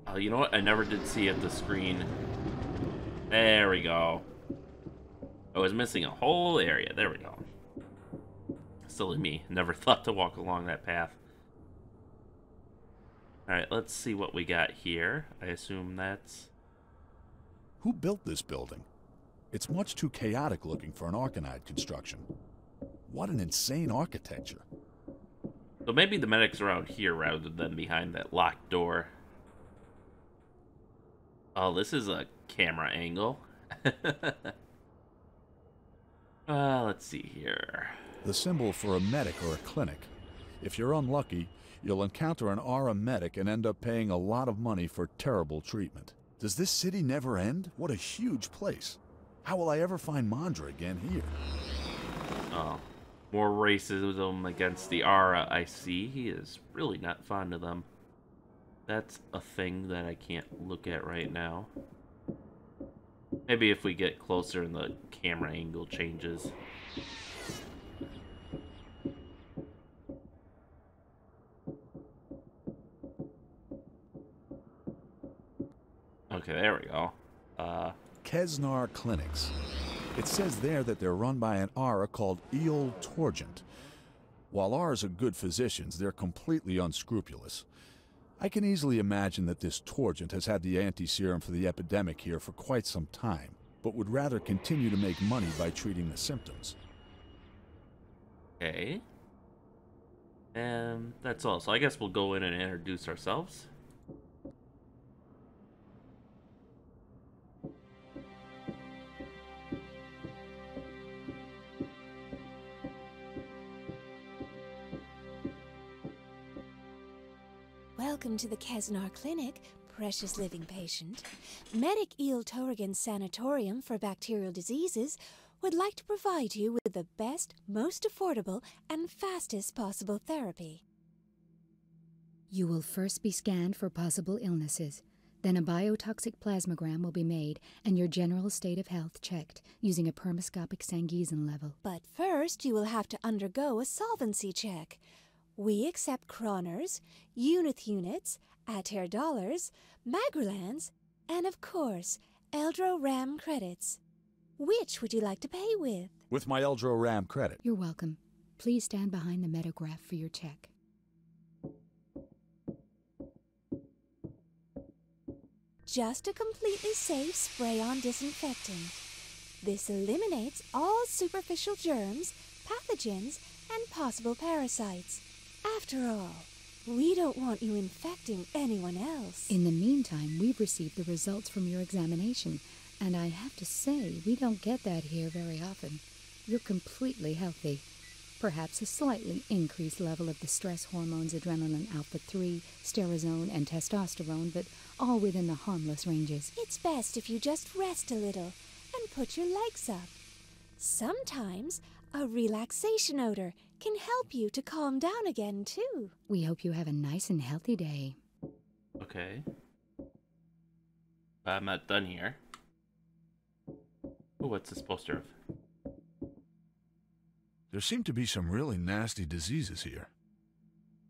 Oh, you know what? I never did see at the screen. There we go. I was missing a whole area. There we go. Silly me. Never thought to walk along that path. Alright, let's see what we got here. I assume that's... Who built this building? It's much too chaotic looking for an Arkonide construction. What an insane architecture. So maybe the medic's are out here rather than behind that locked door. Oh, this is a camera angle. uh, let's see here. The symbol for a medic or a clinic. If you're unlucky, you'll encounter an Ara medic and end up paying a lot of money for terrible treatment. Does this city never end? What a huge place. How will I ever find Mondra again here? Oh, more racism against the Ara, I see. He is really not fond of them. That's a thing that I can't look at right now. Maybe if we get closer and the camera angle changes. Okay, there we go. Uh, Kesnar Clinics. It says there that they're run by an Ara called Eol Toregent. While Aras are good physicians, they're completely unscrupulous. I can easily imagine that this Toregent has had the anti-serum for the epidemic here for quite some time, but would rather continue to make money by treating the symptoms. Okay. And that's all. So I guess we'll go in and introduce ourselves. Welcome to the Kesnar Clinic, precious living patient. Medic Eol Toregent Sanatorium for Bacterial Diseases would like to provide you with the best, most affordable, and fastest possible therapy. You will first be scanned for possible illnesses. Then a biotoxic plasmogram will be made and your general state of health checked using a permoscopic sanguisin level. But first, you will have to undergo a solvency check. We accept kroners, unith units, Ater dollars, Magrulans, and of course, Eldo Ram credits. Which would you like to pay with? With my Eldo Ram credit. You're welcome. Please stand behind the metograph for your check. just a completely safe spray on disinfectant. This eliminates all superficial germs, pathogens, and possible parasites. After all, we don't want you infecting anyone else. In the meantime, we've received the results from your examination, and I have to say, we don't get that here very often. You're completely healthy. Perhaps a slightly increased level of the stress hormones adrenaline alpha 3, sterazone, and testosterone, but all within the harmless ranges. It's best if you just rest a little and put your legs up. Sometimes a relaxation odor can help you to calm down again, too. We hope you have a nice and healthy day. Okay. I'm not done here. Ooh, what's this poster of? There seem to be some really nasty diseases here.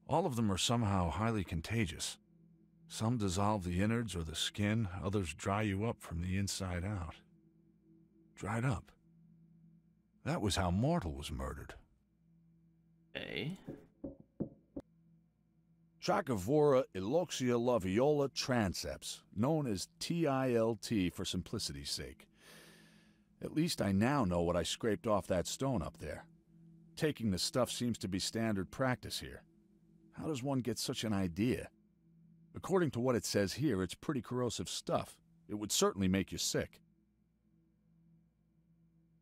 All of them are somehow highly contagious. Some dissolve the innards or the skin, others dry you up from the inside out. Dried up. That was how Martel was murdered. Okay. Trachovora Iloxia laviola transeps, known as TILT for simplicity's sake. At least I now know what I scraped off that stone up there. Taking the stuff seems to be standard practice here. How does one get such an idea? According to what it says here, it's pretty corrosive stuff. It would certainly make you sick.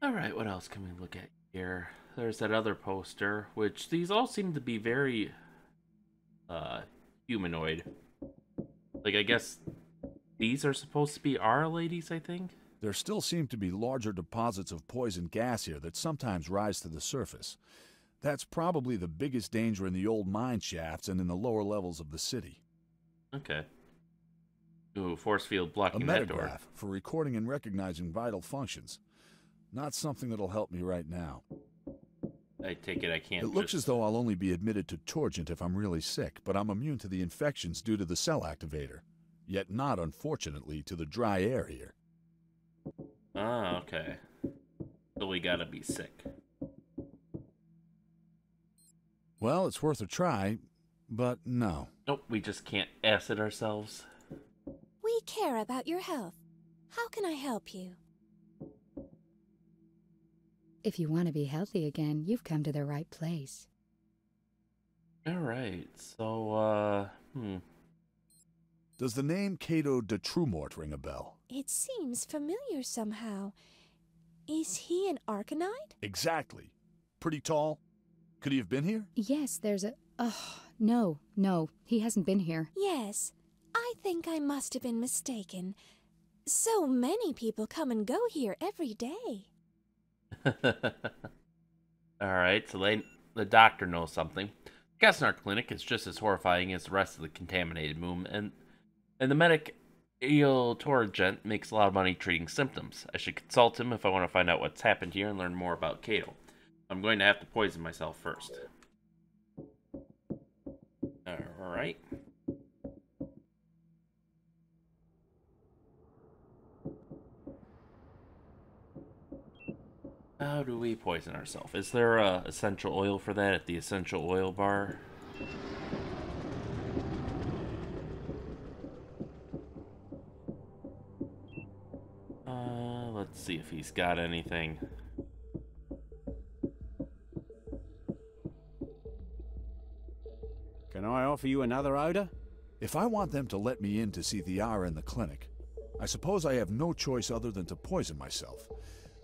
Alright, what else can we look at here? There's that other poster, which these all seem to be very uh humanoid. Like I guess these are supposed to be our ladies, I think. There still seem to be larger deposits of poison gas here that sometimes rise to the surface. That's probably the biggest danger in the old mine shafts and in the lower levels of the city. Okay. Ooh, force field blocking that door. for recording and recognizing vital functions. Not something that'll help me right now. I take it I can't It looks just... as though I'll only be admitted to Toregent if I'm really sick, but I'm immune to the infections due to the cell activator. Yet not, unfortunately, to the dry air here. Ah, okay. So we gotta be sick. Well, it's worth a try, but no. Nope, we just can't acid ourselves. We care about your health. How can I help you? If you want to be healthy again, you've come to the right place. Alright, so, uh, hmm. Does the name Kato de Trumort ring a bell? It seems familiar somehow. Is he an Arkonide? Exactly. Pretty tall? Could he have been here? Yes, there's a. Oh, no, no, he hasn't been here. Yes. I think I must have been mistaken. So many people come and go here every day. Alright, so they, the doctor knows something. Gas in our clinic is just as horrifying as the rest of the contaminated moon, and and the medic Il makes a lot of money treating symptoms. I should consult him if I want to find out what's happened here and learn more about Kato. I'm going to have to poison myself first. Alright. How do we poison ourselves? Is there a essential oil for that at the essential oil bar? Uh, let's see if he's got anything. Can I offer you another odor? If I want them to let me in to see Thiara in the clinic, I suppose I have no choice other than to poison myself.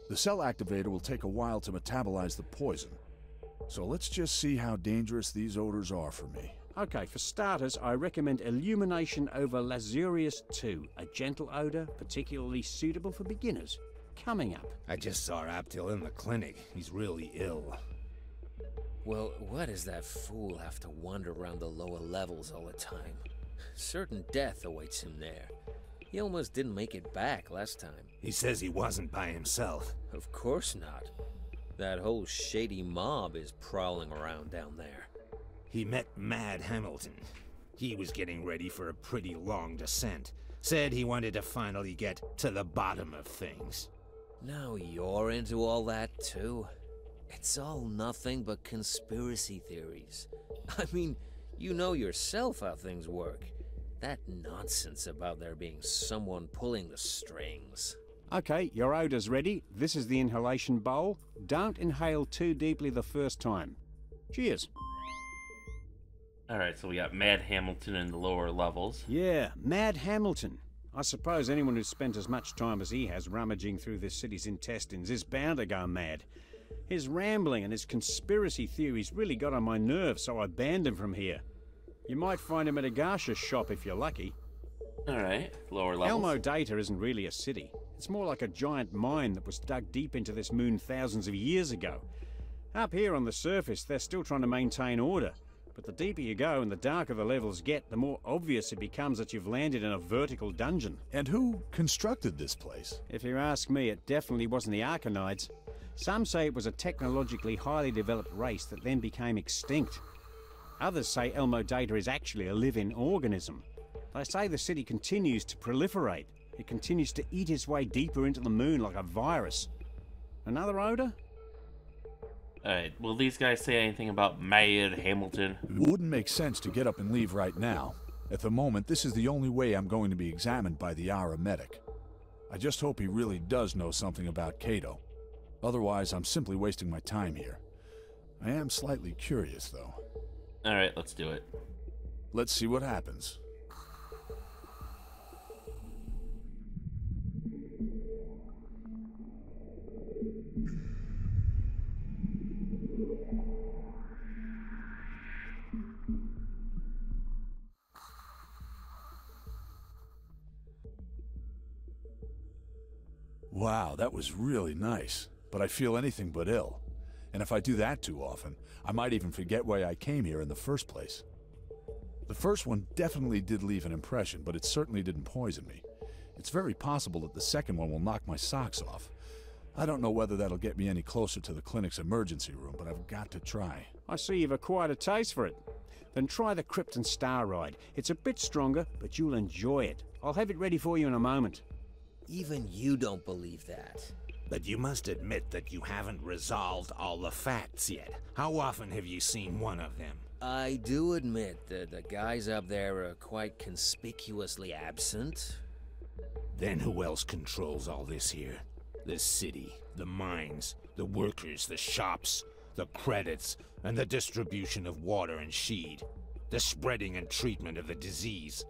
The cell activator will take a while to metabolize the poison. So let's just see how dangerous these odors are for me. Okay, for starters, I recommend Illumination over Lazurius 2, a gentle odor particularly suitable for beginners. Coming up. I just saw Aptil in the clinic. He's really ill. Well, why does that fool have to wander around the lower levels all the time? Certain death awaits him there. He almost didn't make it back last time. He says he wasn't by himself. Of course not. That whole shady mob is prowling around down there. He met Mad Hamilton. He was getting ready for a pretty long descent. Said he wanted to finally get to the bottom of things. Now you're into all that too? It's all nothing but conspiracy theories. I mean, you know yourself how things work. That nonsense about there being someone pulling the strings. Okay, your odor's ready. This is the inhalation bowl. Don't inhale too deeply the first time. Cheers. Alright, so we got Mad Hamilton in the lower levels. Yeah, Mad Hamilton. I suppose anyone who's spent as much time as he has rummaging through this city's intestines is bound to go mad. His rambling and his conspiracy theories really got on my nerves, so I banned him from here. You might find him at a Garsha shop if you're lucky. Alright, lower levels. Elmo Dater isn't really a city. It's more like a giant mine that was dug deep into this moon thousands of years ago. Up here on the surface, they're still trying to maintain order. But the deeper you go and the darker the levels get, the more obvious it becomes that you've landed in a vertical dungeon. And who constructed this place? If you ask me, it definitely wasn't the Arkonides. Some say it was a technologically highly developed race that then became extinct. Others say Elmo Dater is actually a living organism. They say the city continues to proliferate. It continues to eat its way deeper into the moon like a virus. Another odor? Alright, will these guys say anything about Mad Hamilton? It wouldn't make sense to get up and leave right now. At the moment, this is the only way I'm going to be examined by the Ara medic. I just hope he really does know something about Kato. Otherwise, I'm simply wasting my time here. I am slightly curious, though. Alright, let's do it. Let's see what happens. Wow, that was really nice. But I feel anything but ill. And if I do that too often, I might even forget why I came here in the first place. The first one definitely did leave an impression, but it certainly didn't poison me. It's very possible that the second one will knock my socks off. I don't know whether that'll get me any closer to the clinic's emergency room, but I've got to try. I see you've acquired a taste for it. Then try the Krypton Star Ride. It's a bit stronger, but you'll enjoy it. I'll have it ready for you in a moment. Even you don't believe that. But you must admit that you haven't resolved all the facts yet. How often have you seen one of them? I do admit that the guys up there are quite conspicuously absent. Then who else controls all this here? The city, the mines, the workers, the shops, the credits, and the distribution of water and sheed. The spreading and treatment of the disease.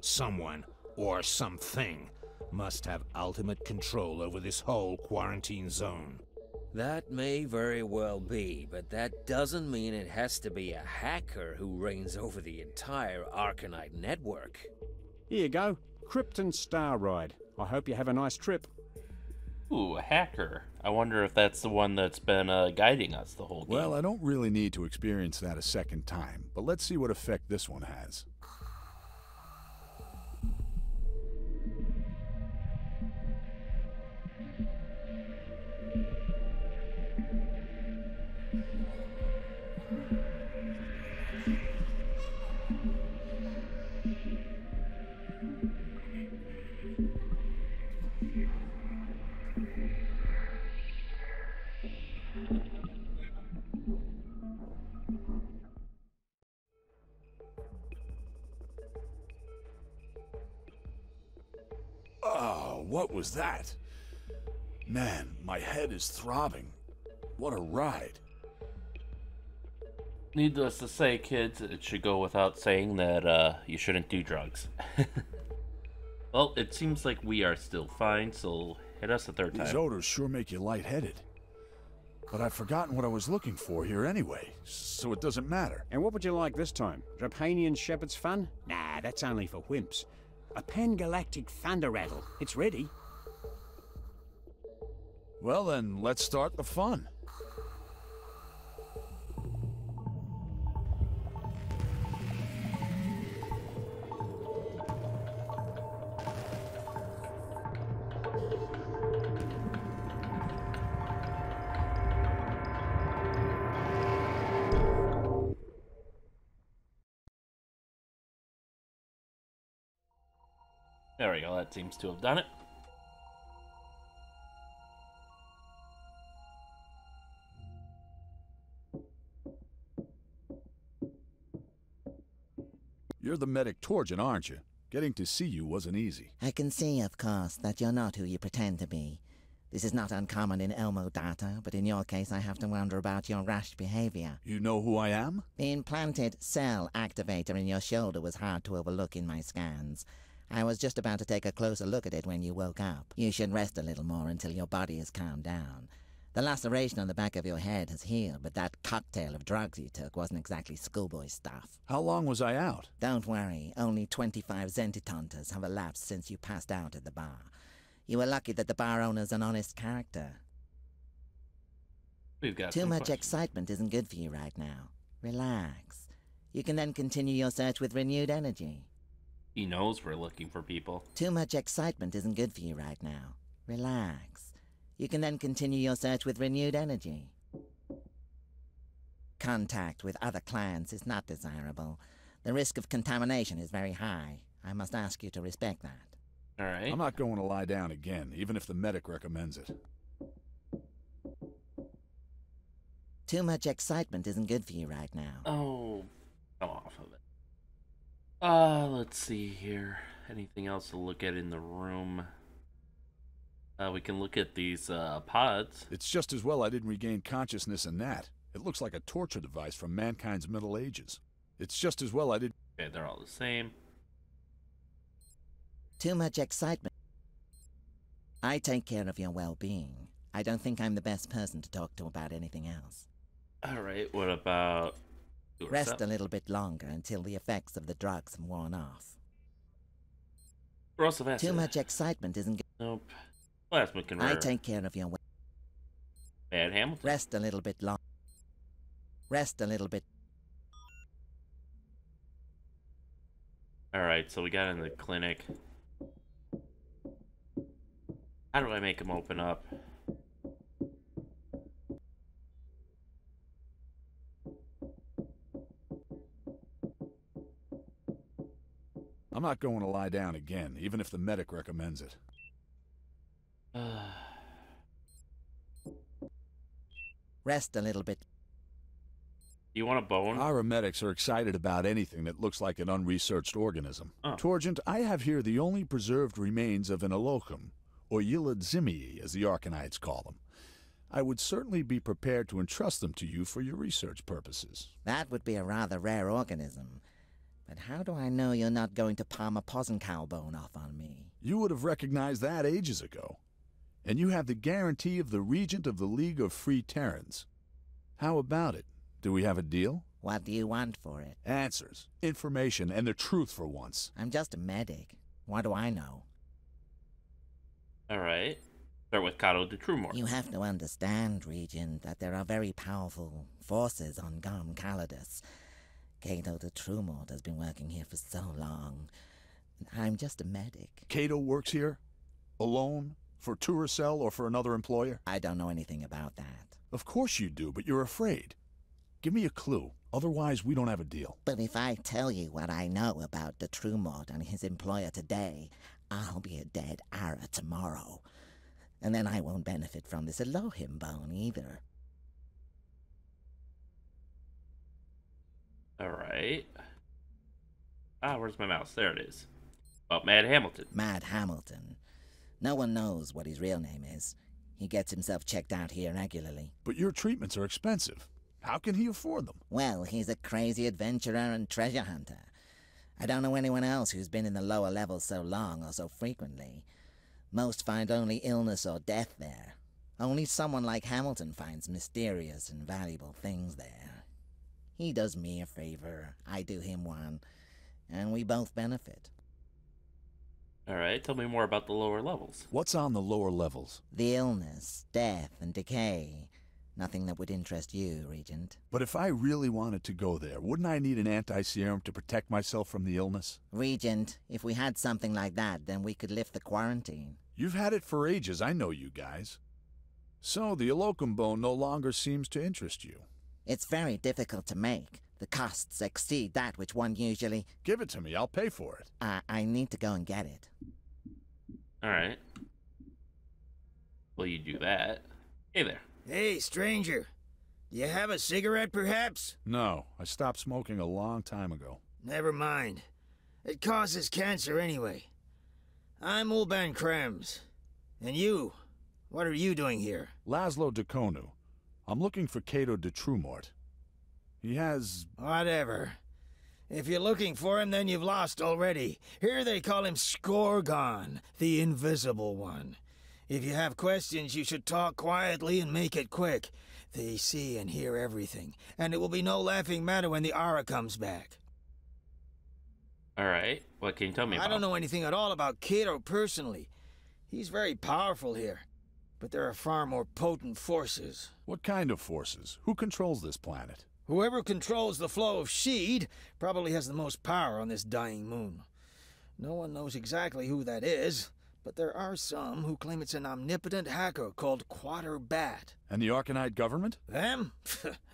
Someone, or something, must have ultimate control over this whole quarantine zone. That may very well be, but that doesn't mean it has to be a hacker who reigns over the entire Arkonide network. Here you go. Krypton Star Ride. I hope you have a nice trip. Ooh, a hacker. I wonder if that's the one that's been uh, guiding us the whole game. Well, I don't really need to experience that a second time, but let's see what effect this one has. What was that? Man, my head is throbbing. What a ride. Needless to say, kids, it should go without saying that uh, you shouldn't do drugs. well, it seems like we are still fine, so hit us a third These time. odors sure make you lightheaded. But I've forgotten what I was looking for here anyway, so it doesn't matter. And what would you like this time? Drapanian Shepherd's Fun? Nah, that's only for wimps. A pan-galactic thunder rattle. It's ready. Well then, let's start the fun. Seems to have done it. You're the medic Torgen, aren't you? Getting to see you wasn't easy. I can see, of course, that you're not who you pretend to be. This is not uncommon in Elmo Dater, but in your case I have to wonder about your rash behavior. You know who I am? The implanted cell activator in your shoulder was hard to overlook in my scans. I was just about to take a closer look at it when you woke up. You should rest a little more until your body has calmed down. The laceration on the back of your head has healed, but that cocktail of drugs you took wasn't exactly schoolboy stuff. How long was I out? Don't worry, only 25 Zentitontas have elapsed since you passed out at the bar. You were lucky that the bar owner's an honest character. We've got Too much questions. excitement isn't good for you right now. Relax. You can then continue your search with renewed energy. He knows we're looking for people. Too much excitement isn't good for you right now. Relax. You can then continue your search with renewed energy. Contact with other clients is not desirable. The risk of contamination is very high. I must ask you to respect that. All right. I'm not going to lie down again, even if the medic recommends it. Too much excitement isn't good for you right now. Oh, come off of it. Uh, let's see here. Anything else to look at in the room? Uh, we can look at these uh, pods. It's just as well I didn't regain consciousness in that. It looks like a torture device from mankind's Middle Ages. It's just as well I did. Okay, they're all the same. Too much excitement. I take care of your well being. I don't think I'm the best person to talk to about anything else. All right. What about Rest a little bit longer until the effects of the drugs have worn off. Acid. Too much excitement isn't good. Nope. Plasma I take care of your well. Mad Hamilton. Rest a little bit long. Rest a little bit. All right. So we got in the clinic. How do I make him open up? I'm not going to lie down again, even if the medic recommends it. Rest a little bit. You want a bone? Our medics are excited about anything that looks like an unresearched organism. Oh. Toregent, I have here the only preserved remains of an Illochim, or Yilidzimii, as the Arkonides call them. I would certainly be prepared to entrust them to you for your research purposes. That would be a rather rare organism. But how do I know you're not going to palm a Posencow bone off on me? You would have recognized that ages ago. And you have the guarantee of the Regent of the League of Free Terrans. How about it? Do we have a deal? What do you want for it? Answers, information, and the truth for once. I'm just a medic. What do I know? All right. Start with Kato de Trumort. You have to understand, Regent, that there are very powerful forces on Gom Callaedus. Kato de Trumort has been working here for so long. I'm just a medic. Kato works here? Alone? For Tu-Ra-Cel or for another employer? I don't know anything about that. Of course you do, but you're afraid. Give me a clue. Otherwise, we don't have a deal. But if I tell you what I know about de Trumort and his employer today, I'll be a dead Ara tomorrow. And then I won't benefit from this Illochim bone either. All right. Ah, where's my mouse? There it is. Oh, Mad Hamilton. Mad Hamilton. No one knows what his real name is. He gets himself checked out here regularly. But your treatments are expensive. How can he afford them? Well, he's a crazy adventurer and treasure hunter. I don't know anyone else who's been in the lower levels so long or so frequently. Most find only illness or death there. Only someone like Hamilton finds mysterious and valuable things there. He does me a favor, I do him one, and we both benefit. All right. Tell me more about the lower levels. What's on the lower levels? The illness, death, and decay. Nothing that would interest you, Regent. But if I really wanted to go there, wouldn't I need an anti-serum to protect myself from the illness? Regent, if we had something like that, then we could lift the quarantine. You've had it for ages, I know you guys. So the Illochim bone no longer seems to interest you. It's very difficult to make. The costs exceed that which one usually. Give it to me, I'll pay for it. Uh, I need to go and get it. All right. Well, you do that. Hey there. Hey, stranger. Do you have a cigarette, perhaps? No, I stopped smoking a long time ago. Never mind. It causes cancer anyway. I'm Ulban Krems. And you? What are you doing here? Laszlo Duconu. I'm looking for Kato de Trumort. He has... Whatever. If you're looking for him, then you've lost already. Here they call him Scorgon, the Invisible One. If you have questions, you should talk quietly and make it quick. They see and hear everything, and it will be no laughing matter when the Ara comes back. Alright, what can you tell me about? I don't know anything at all about Kato personally. He's very powerful here, but there are far more potent forces. What kind of forces? Who controls this planet? Whoever controls the flow of Sheed probably has the most power on this dying moon. No one knows exactly who that is, but there are some who claim it's an omnipotent hacker called Quotter Batt. And the Arkonide government? Them?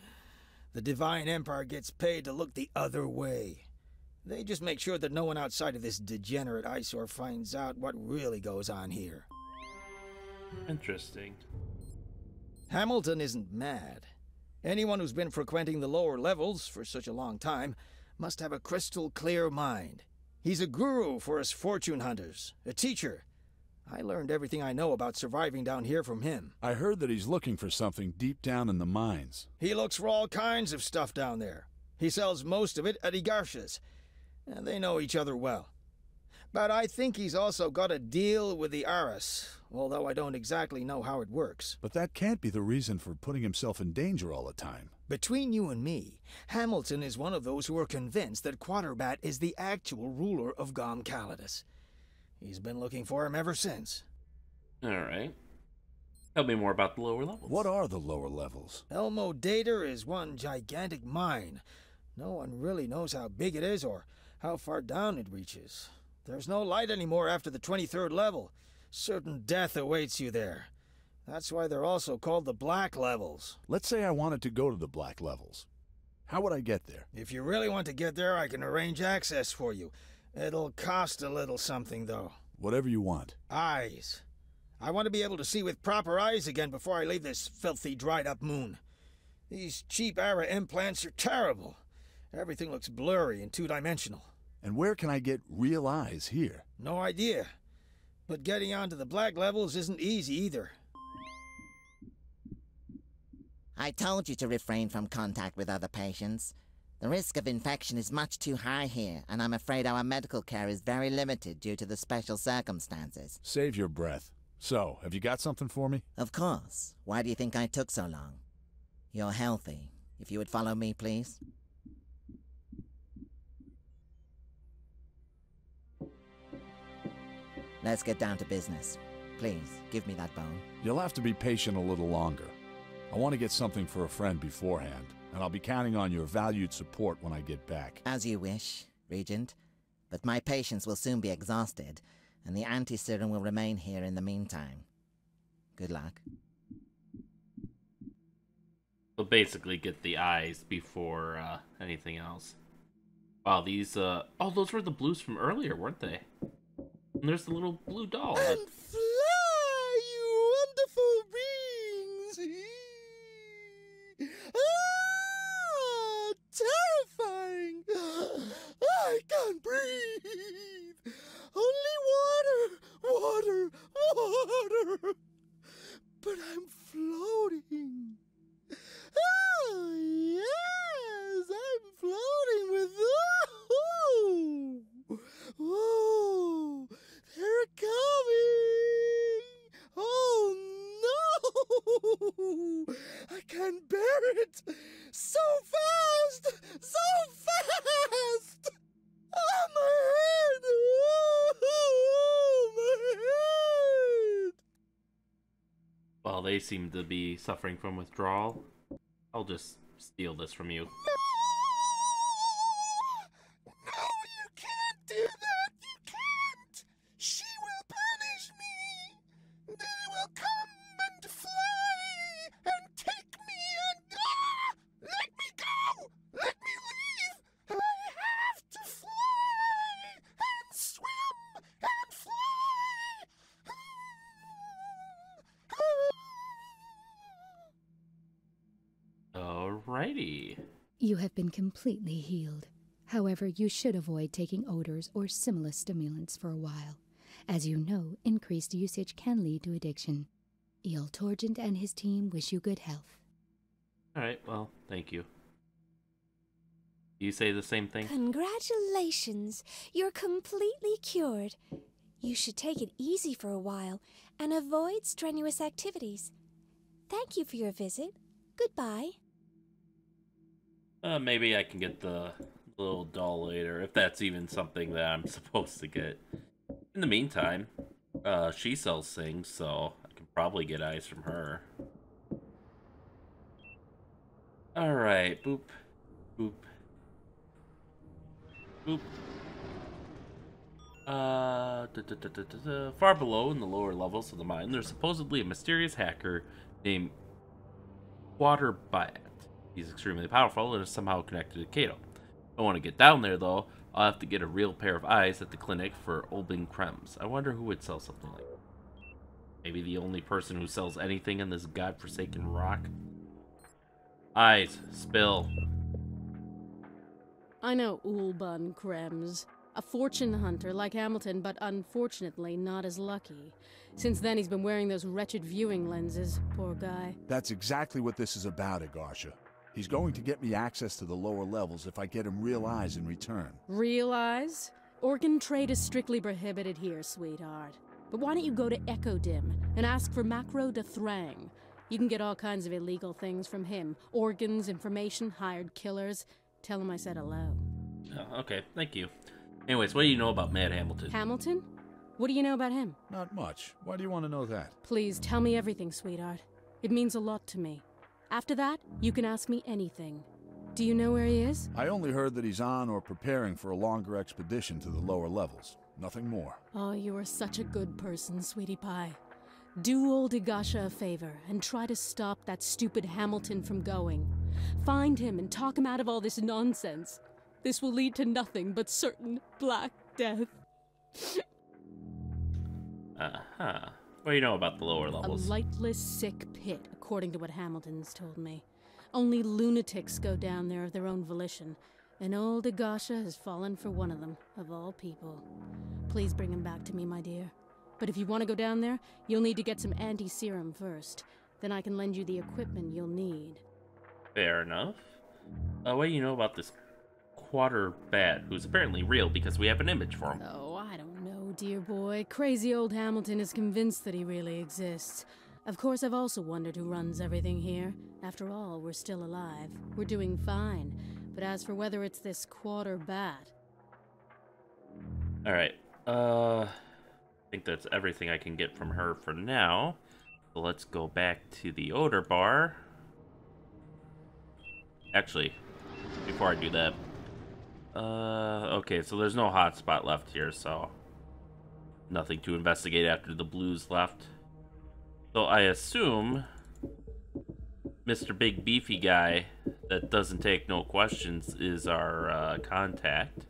the Divine Empire gets paid to look the other way. They just make sure that no one outside of this degenerate eyesore finds out what really goes on here. Interesting. Hamilton isn't mad. Anyone who's been frequenting the lower levels for such a long time must have a crystal clear mind. He's a guru for us fortune hunters, a teacher. I learned everything I know about surviving down here from him. I heard that he's looking for something deep down in the mines. He looks for all kinds of stuff down there. He sells most of it at Ijgarsha's, and they know each other well. But I think he's also got a deal with the Aras, although I don't exactly know how it works. But that can't be the reason for putting himself in danger all the time. Between you and me, Hamilton is one of those who are convinced that Quotter Batt is the actual ruler of Gom Callaedus. He's been looking for him ever since. Alright. Tell me more about the lower levels. What are the lower levels? Elmo Dater is one gigantic mine. No one really knows how big it is or how far down it reaches. There's no light anymore after the 23rd level. Certain death awaits you there. That's why they're also called the Black Levels. Let's say I wanted to go to the Black Levels. How would I get there? If you really want to get there, I can arrange access for you. It'll cost a little something, though. Whatever you want. Eyes. I want to be able to see with proper eyes again before I leave this filthy, dried up moon. These cheap Ara implants are terrible. Everything looks blurry and two dimensional. And where can I get real eyes here? No idea. But getting onto the black levels isn't easy either. I told you to refrain from contact with other patients. The risk of infection is much too high here, and I'm afraid our medical care is very limited due to the special circumstances. Save your breath. So, have you got something for me? Of course. Why do you think I took so long? You're healthy. If you would follow me, please. Let's get down to business. Please, give me that bone. You'll have to be patient a little longer. I want to get something for a friend beforehand, and I'll be counting on your valued support when I get back. As you wish, Regent. But my patience will soon be exhausted, and the anti-serum will remain here in the meantime. Good luck. We'll basically get the eyes before uh, anything else. Wow, these, uh... Oh, those were the blues from earlier, weren't they? And there's the little blue doll. And fly, you wonderful ah, terrifying! I can't breathe! Only water, water, water! But I'm floating. Oh, yes, I'm floating with they're coming! Oh no! I can't bear it! So fast! So fast! Oh, my head! Oh, my head! Well, they seem to be suffering from withdrawal. I'll just steal this from you. Alrighty. You have been completely healed. However, you should avoid taking odors or similar stimulants for a while. As you know, increased usage can lead to addiction. Eol Toregent and his team wish you good health. Alright, well, thank you. You say the same thing? Congratulations! You're completely cured. You should take it easy for a while and avoid strenuous activities. Thank you for your visit. Goodbye. Uh, maybe I can get the little doll later, if that's even something that I'm supposed to get. In the meantime, uh, she sells things, so I can probably get eyes from her. Alright, boop, boop, boop. Uh, da, da, da, far below in the lower levels of the mine, there's supposedly a mysterious hacker named Quotter Batt. He's extremely powerful and is somehow connected to Kato. I want to get down there, though. I'll have to get a real pair of eyes at the clinic for Olbin Krems. I wonder who would sell something like that. Maybe the only person who sells anything in this godforsaken rock? Eyes, spill. I know Ulban Krems. A fortune hunter like Hamilton, but unfortunately not as lucky. Since then, he's been wearing those wretched viewing lenses. Poor guy. That's exactly what this is about, Ijgarsha. He's going to get me access to the lower levels if I get him real eyes in return. Real eyes? Organ trade is strictly prohibited here, sweetheart. But why don't you go to Echodim and ask for Mackro da Thrang? You can get all kinds of illegal things from him organs, information, hired killers. Tell him I said hello. Oh, okay, thank you. Anyways, what do you know about Mad Hamilton? Hamilton? What do you know about him? Not much. Why do you want to know that? Please tell me everything, sweetheart. It means a lot to me. After that, you can ask me anything. Do you know where he is? I only heard that he's on or preparing for a longer expedition to the lower levels. Nothing more. Oh, you are such a good person, sweetie pie. Do old Ijgarsha a favor and try to stop that stupid Hamilton from going. Find him and talk him out of all this nonsense. This will lead to nothing but certain black death. Uh-huh. What do you know about the lower levels? A lightless, sick pit, according to what Hamilton's told me. Only lunatics go down there of their own volition, and old Ijgarsha has fallen for one of them, of all people. Please bring him back to me, my dear. But if you want to go down there, you'll need to get some anti-serum first. Then I can lend you the equipment you'll need. Fair enough. Uh, what do you know about this Quotter Batt, who's apparently real because we have an image for him? Oh, I don't know, dear boy. Crazy old Hamilton is convinced that he really exists. Of course, I've also wondered who runs everything here. After all, we're still alive. We're doing fine. But as for whether it's this Quotter Batt... Alright, uh... I think that's everything I can get from her for now. So let's go back to the odor bar. Actually, before I do that, uh, okay, so there's no hotspot left here, so nothing to investigate after the blues left. So I assume Mr. Big Beefy Guy that doesn't take no questions is our uh, contact.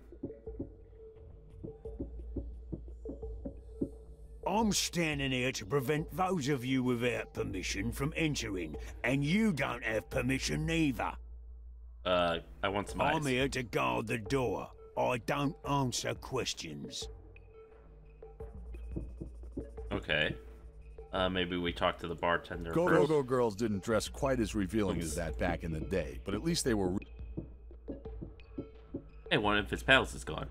I'm standing here to prevent those of you without permission from entering, and you don't have permission neither. Uh, I want some eyes. I'm here to guard the door. I don't answer questions. Okay. Uh, maybe we talk to the bartender Go first. Go Go Girls didn't dress quite as revealing as that back in the day, but at least they were. Hey, one of his pals is gone.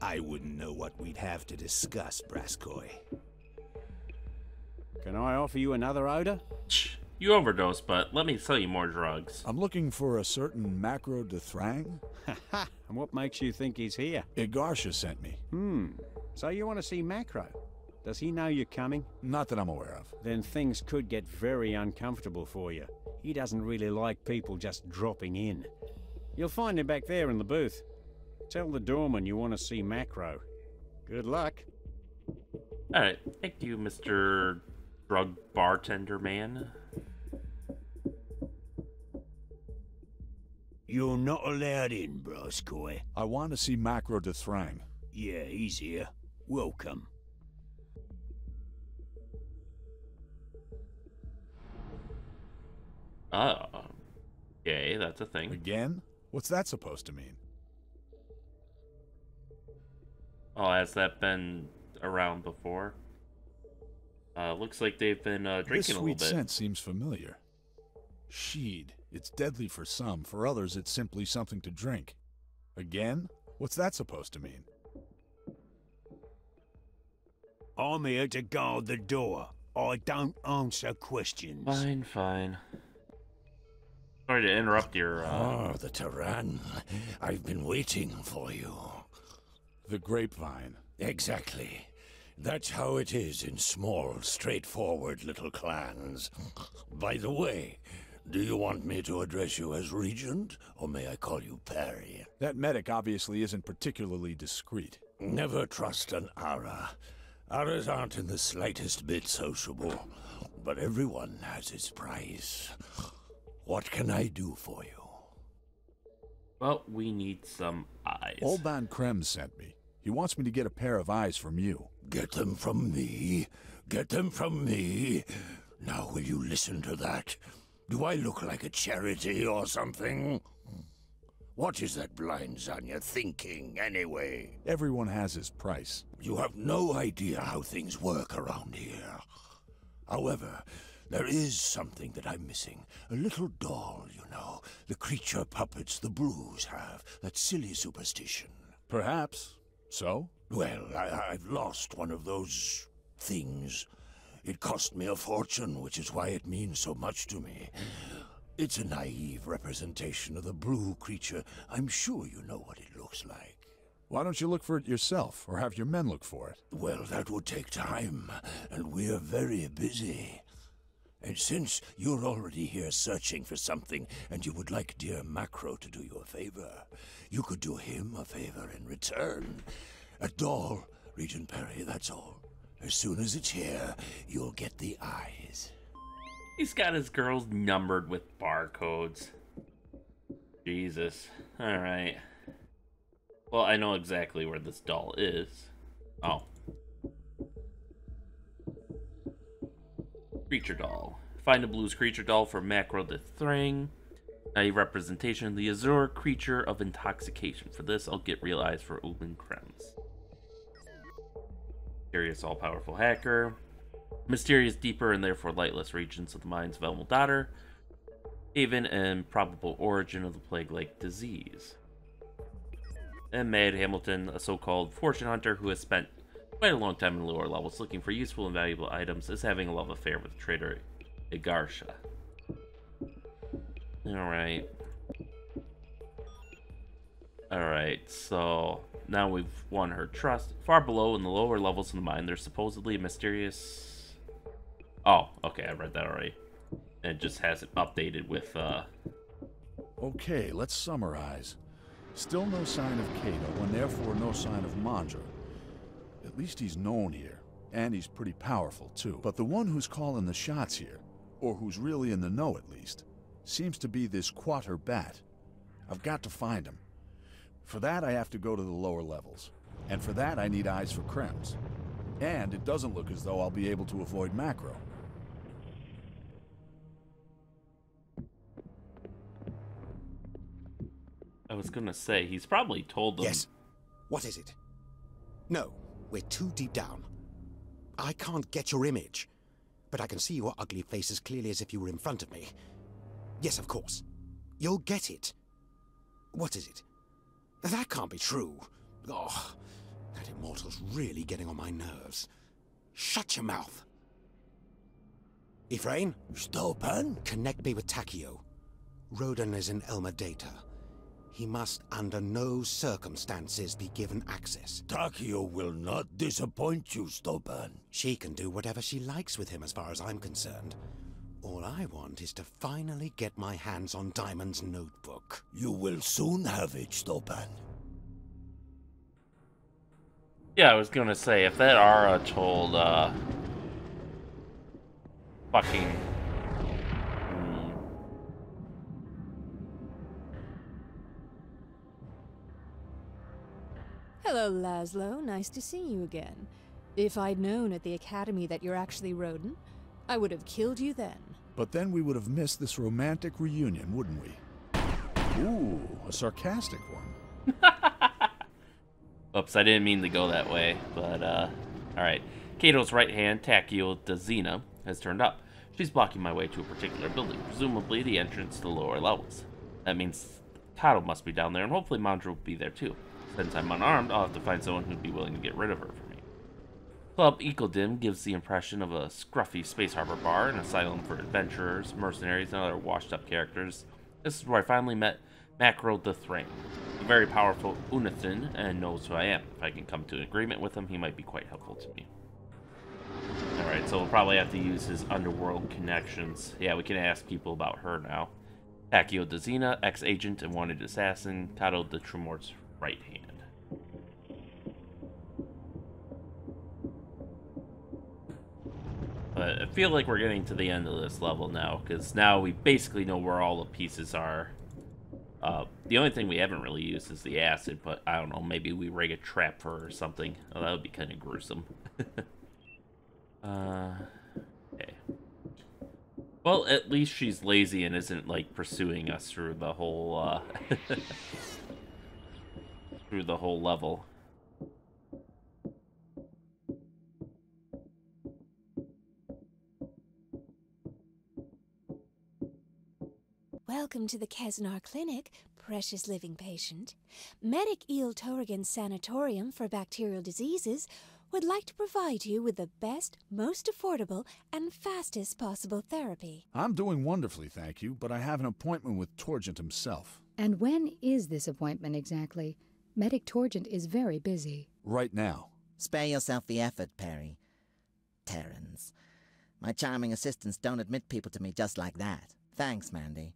I wouldn't know what we'd have to discuss, Braskoy. Can I offer you another odor? You overdosed, but let me sell you more drugs. I'm looking for a certain Mackro da Thrang. and what makes you think he's here? Ijgarsha sent me. Hmm. So you want to see Mackro? Does he know you're coming? Not that I'm aware of. Then things could get very uncomfortable for you. He doesn't really like people just dropping in. You'll find him back there in the booth. Tell the doorman you want to see Mackro. Good luck. Alright, thank you, Mr. Drug Bartender Man. You're not allowed in, Braskoy. I want to see Mackro da Thrang. Yeah, he's here. Welcome. Oh. Okay, that's a thing. Again? What's that supposed to mean? Oh, has that been around before? Uh, looks like they've been uh, drinking a little bit. sweet scent seems familiar. Sheed. It's deadly for some. For others, it's simply something to drink. Again? What's that supposed to mean? I'm here to guard the door. I don't answer questions. Fine, fine. Sorry to interrupt your. Uh... Ah, the Terran. I've been waiting for you. The grapevine. Exactly. That's how it is in small, straightforward little clans. By the way, do you want me to address you as Regent, or may I call you Perry? That medic obviously isn't particularly discreet. Never trust an Ara. Aras aren't in the slightest bit sociable, but everyone has its price. What can I do for you? Well, we need some eyes. Old Ban Krem sent me. He wants me to get a pair of eyes from you. Get them from me? Get them from me? Now, will you listen to that? Do I look like a charity or something? What is that blind Zanya thinking, anyway? Everyone has his price. You have no idea how things work around here. However, there is something that I'm missing. A little doll, you know. The creature puppets the Blues have. That silly superstition. Perhaps. So? Well, I, I've lost one of those things. It cost me a fortune, which is why it means so much to me. It's a naive representation of the blue creature. I'm sure you know what it looks like. Why don't you look for it yourself, or have your men look for it? Well, that would take time, and we're very busy. And since you're already here searching for something, and you would like dear Mackro to do you a favor, you could do him a favor in return. A doll, Regent Perry, that's all. As soon as it's here, you'll get the eyes. He's got his girls numbered with barcodes. Jesus. Alright. Well, I know exactly where this doll is. Oh. Creature doll. Find a blues creature doll for Mackro the Thring. A representation of the Azure creature of intoxication. For this, I'll get real eyes for Ulin Krems. Mysterious all-powerful hacker. Mysterious, deeper, and therefore lightless regions of the minds of Elmo Dater. Haven and probable origin of the plague-like disease. And Mad Hamilton, a so-called fortune hunter who has spent quite a long time in lower levels looking for useful and valuable items, is having a love affair with trader Ijgarsha. Alright. Alright, so now we've won her trust. Far below in the lower levels of the mine, there's supposedly a mysterious... Oh, okay, I read that already. And it just has it updated with, uh... Okay, let's summarize. Still no sign of Kato, and therefore no sign of Mondra. At least he's known here, and he's pretty powerful too. But the one who's calling the shots here, or who's really in the know at least, seems to be this Quotter Batt. I've got to find him. For that, I have to go to the lower levels. And for that, I need eyes for Krems. And it doesn't look as though I'll be able to avoid Mackro. I was gonna say, he's probably told them... Yes. What is it? No, we're too deep down. I can't get your image, but I can see your ugly face as clearly as if you were in front of me. Yes, of course. You'll get it. What is it? That can't be true. Oh, that immortal's really getting on my nerves. Shut your mouth. Ephraim? Stopan? Connect me with Tachio. Rhodan is in Elmo Dater. He must under no circumstances be given access. Tachio will not disappoint you, Stopan. She can do whatever she likes with him as far as I'm concerned. All I want is to finally get my hands on Diamond's notebook. You will soon have it, Stopan. Yeah, I was gonna say, if that Ara told, uh... Fucking... Hello, Laszlo. Nice to see you again. If I'd known at the Academy that you're actually Rhodan, I would have killed you then. But then we would have missed this romantic reunion, wouldn't we? Ooh, a sarcastic one. Oops, I didn't mean to go that way, but, uh, alright. Kato's right hand, Tachio da Xena, has turned up. She's blocking my way to a particular building, presumably the entrance to the lower levels. That means Kato must be down there, and hopefully Mondra will be there too. Since I'm unarmed, I'll have to find someone who'd be willing to get rid of her for me. Club Echodim gives the impression of a scruffy space harbor bar, an asylum for adventurers, mercenaries, and other washed-up characters. This is where I finally met Mackro the Thrain, a very powerful Unithin, and knows who I am. If I can come to an agreement with him, he might be quite helpful to me. Alright, so we'll probably have to use his underworld connections. Yeah, we can ask people about her now. Tachio da Xena, ex-agent and wanted assassin, titled the Tremor's right hand. But I feel like we're getting to the end of this level now, because now we basically know where all the pieces are. Uh, the only thing we haven't really used is the acid, but I don't know, maybe we rig a trap for her or something. Oh, that would be kind of gruesome. uh, okay. Well, at least she's lazy and isn't, like, pursuing us through the whole, uh... through the whole level. Welcome to the Kesnar Clinic, precious living patient. Medic Eol Toregent Sanatorium for Bacterial Diseases would like to provide you with the best, most affordable, and fastest possible therapy. I'm doing wonderfully, thank you, but I have an appointment with Toregent himself. And when is this appointment exactly? Medic Toregent is very busy. Right now. Spare yourself the effort, Perry. Terrans. My charming assistants don't admit people to me just like that. Thanks, Mandy.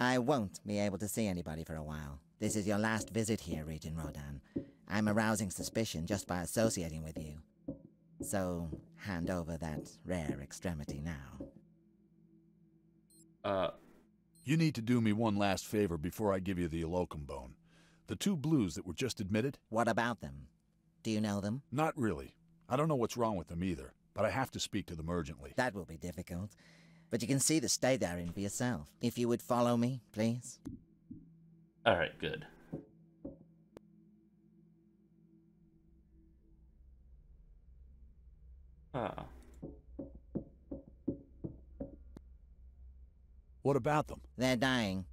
I won't be able to see anybody for a while. This is your last visit here, Regent Rhodan. I'm arousing suspicion just by associating with you. So, hand over that rare extremity now. Uh. You need to do me one last favor before I give you the Illochim bone. The two blues that were just admitted? What about them? Do you know them? Not really. I don't know what's wrong with them either, but I have to speak to them urgently. That will be difficult. But you can see the state they're in for yourself. If you would follow me, please. Alright, good. Ah. What about them? They're dying.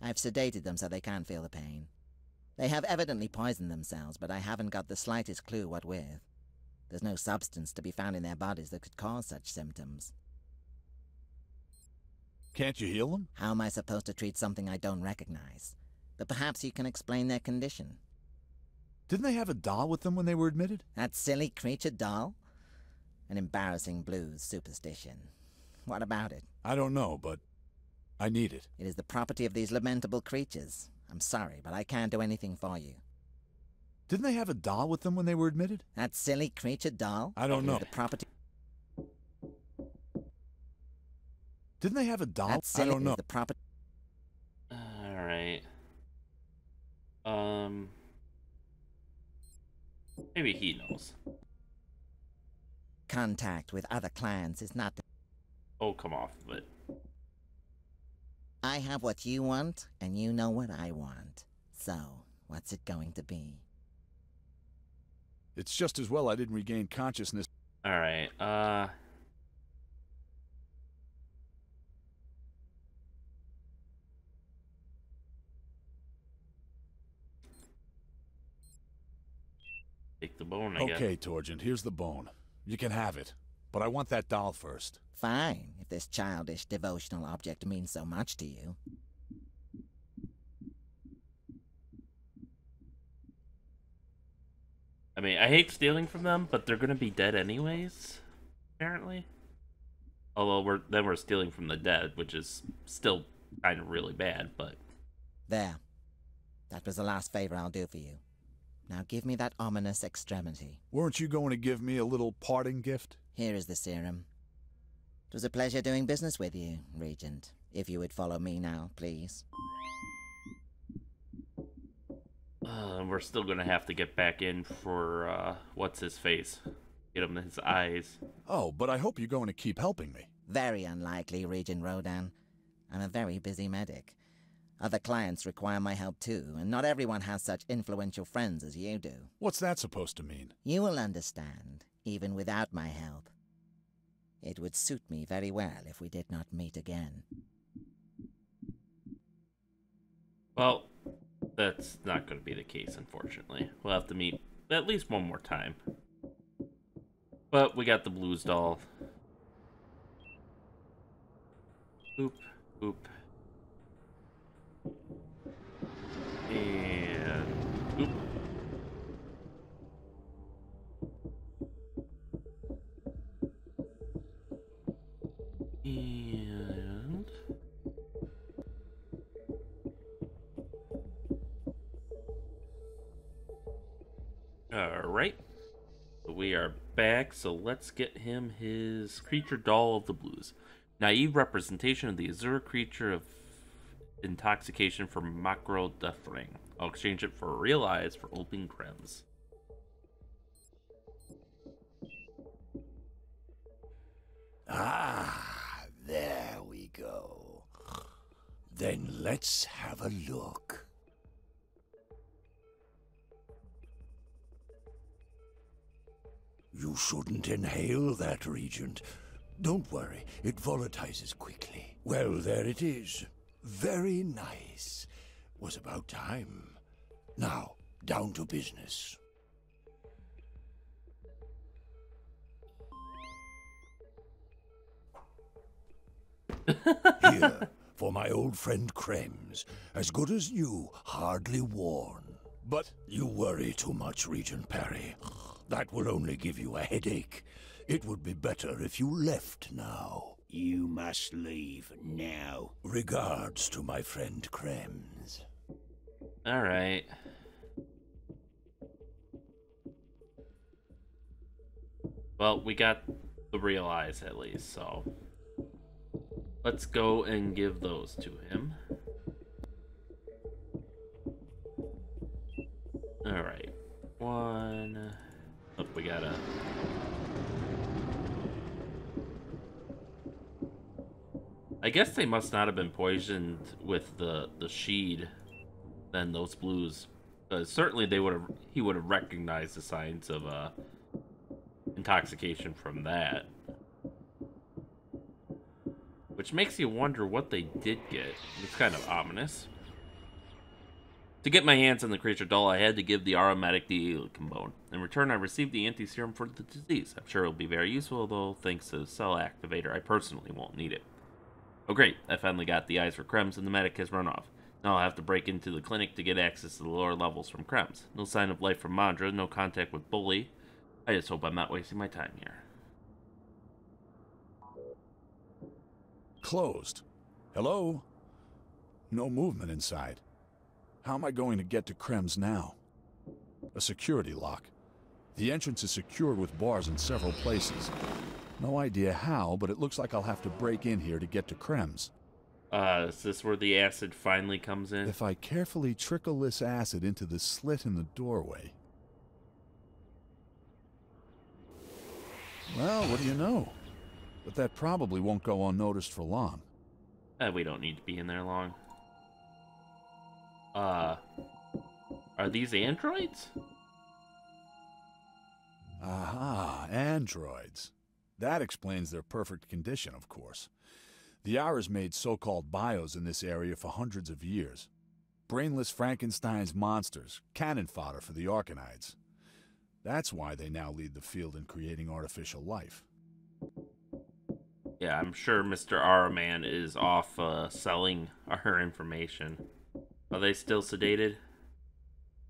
I've sedated them so they can't feel the pain. They have evidently poisoned themselves, but I haven't got the slightest clue what with. There's no substance to be found in their bodies that could cause such symptoms. Can't you heal them? How am I supposed to treat something I don't recognize? But perhaps you can explain their condition. Didn't they have a doll with them when they were admitted? That silly creature doll? An embarrassing blues superstition. What about it? I don't know, but I need it. It is the property of these lamentable creatures. I'm sorry, but I can't do anything for you. Didn't they have a doll with them when they were admitted? That silly creature doll? I don't know. the property. Didn't they have a doll? That I don't know. the property. Alright. Um. Maybe he knows. Contact with other clans is not. Oh, come off of it. I have what you want, and you know what I want. So, what's it going to be? It's just as well I didn't regain consciousness. Alright, uh. The bone, I guess. Okay, Toregent, here's the bone. You can have it. But I want that doll first. Fine, if this childish devotional object means so much to you. I mean, I hate stealing from them, but they're gonna be dead anyways, apparently. Although we're then we're stealing from the dead, which is still kind of really bad, but There. That was the last favor I'll do for you. Now give me that ominous extremity. Weren't you going to give me a little parting gift? Here is the serum. It was a pleasure doing business with you, Regent. If you would follow me now, please. uh, we're still gonna have to get back in for uh, what's his face, get him his eyes. Oh, but I hope you're going to keep helping me. Very unlikely, Regent Rhodan. I'm a very busy medic. Other clients require my help too, and not everyone has such influential friends as you do. What's that supposed to mean? You will understand, even without my help. It would suit me very well if we did not meet again. Well, that's not going to be the case, unfortunately. We'll have to meet at least one more time. But we got the blues doll. Oop, oop. And oop. And all right, we are back. So let's get him his creature doll of the blues. Naive representation of the Azure creature of intoxication for Mackro da Thrang. I'll exchange it for real eyes for open crems. Ah, there we go. Then let's have a look. You shouldn't inhale that, Regent. Don't worry, it volatilizes quickly. Well, there it is. Very nice. Was about time. Now, down to business. Here, for my old friend Krems. As good as new, hardly worn. But you worry too much, Regent Perry. That will only give you a headache. It would be better if you left now. You must leave now. Regards to my friend Krems. All right. Well, we got the real eyes at least, so let's go and give those to him. All right, one. Oh, we gotta. I guess they must not have been poisoned with the the sheed, then those blues. Uh, certainly, they would have. He would have recognized the signs of uh, intoxication from that. Which makes you wonder what they did get. It's kind of ominous. To get my hands on the creature doll, I had to give the aromatic the bone. In return, I received the anti-serum for the disease. I'm sure it'll be very useful, though thanks to the cell activator, I personally won't need it. Oh great, I finally got the eyes for Krems and the medic has run off. Now I'll have to break into the clinic to get access to the lower levels from Krems. No sign of life from Mondra, no contact with Bully. I just hope I'm not wasting my time here. Closed. Hello? No movement inside. How am I going to get to Krems now? A security lock. The entrance is secured with bars in several places. No idea how, but it looks like I'll have to break in here to get to Krems. Uh, is this where the acid finally comes in? If I carefully trickle this acid into the slit in the doorway... Well, what do you know? But that probably won't go unnoticed for long. Uh, we don't need to be in there long. Uh, are these androids? Aha, androids. That explains their perfect condition, of course. The Aras made so-called bios in this area for hundreds of years. Brainless Frankenstein's monsters, cannon fodder for the Arkonides. That's why they now lead the field in creating artificial life. Yeah, I'm sure Mr. Araman is off uh, selling her information. Are they still sedated?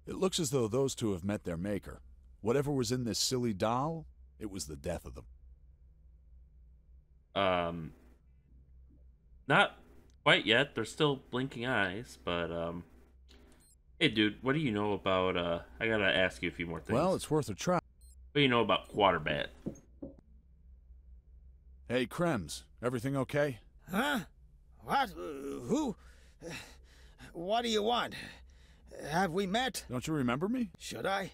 It looks as though those two have met their maker. Whatever was in this silly doll, it was the death of them. Um, not quite yet. They're still blinking eyes, but um, hey, dude, what do you know about? Uh, I gotta ask you a few more things. Well, it's worth a try. What do you know about Quotter Batt? Hey, Krems, everything okay? Huh? What? Who? What do you want? Have we met? Don't you remember me? Should I?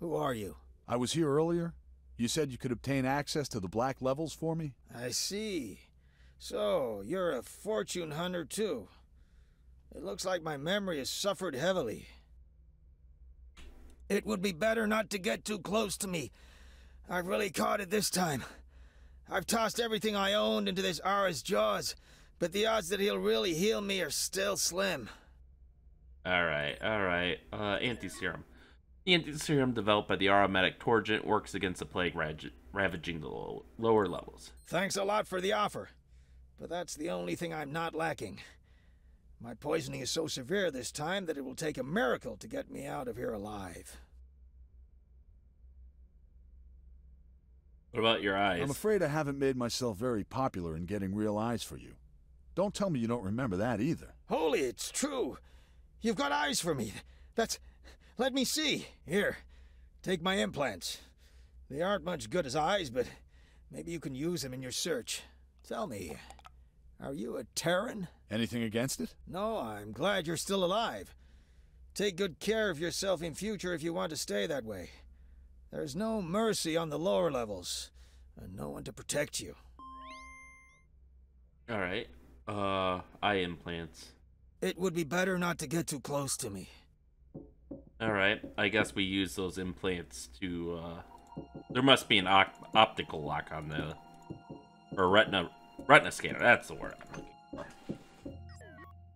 Who are you? I was here earlier. You said you could obtain access to the black levels for me? I see. So, you're a fortune hunter too. It looks like my memory has suffered heavily. It would be better not to get too close to me. I've really caught it this time. I've tossed everything I owned into this Ara's jaws, but the odds that he'll really heal me are still slim. Alright, alright. Uh, anti-serum. The anti-serum developed by the aromatic Toregent works against the plague ravaging the low lower levels. Thanks a lot for the offer, but that's the only thing I'm not lacking. My poisoning is so severe this time that it will take a miracle to get me out of here alive. What about your eyes? I'm afraid I haven't made myself very popular in getting real eyes for you. Don't tell me you don't remember that either. Holy, it's true. You've got eyes for me. That's... Let me see. Here, take my implants. They aren't much good as eyes, but maybe you can use them in your search. Tell me, are you a Terran? Anything against it? No, I'm glad you're still alive. Take good care of yourself in future if you want to stay that way. There's no mercy on the lower levels, and no one to protect you. Alright. Uh, eye implants. It would be better not to get too close to me. Alright, I guess we use those implants to, uh... There must be an op optical lock on the... Or retina... Retina scanner, that's the word I'm looking for.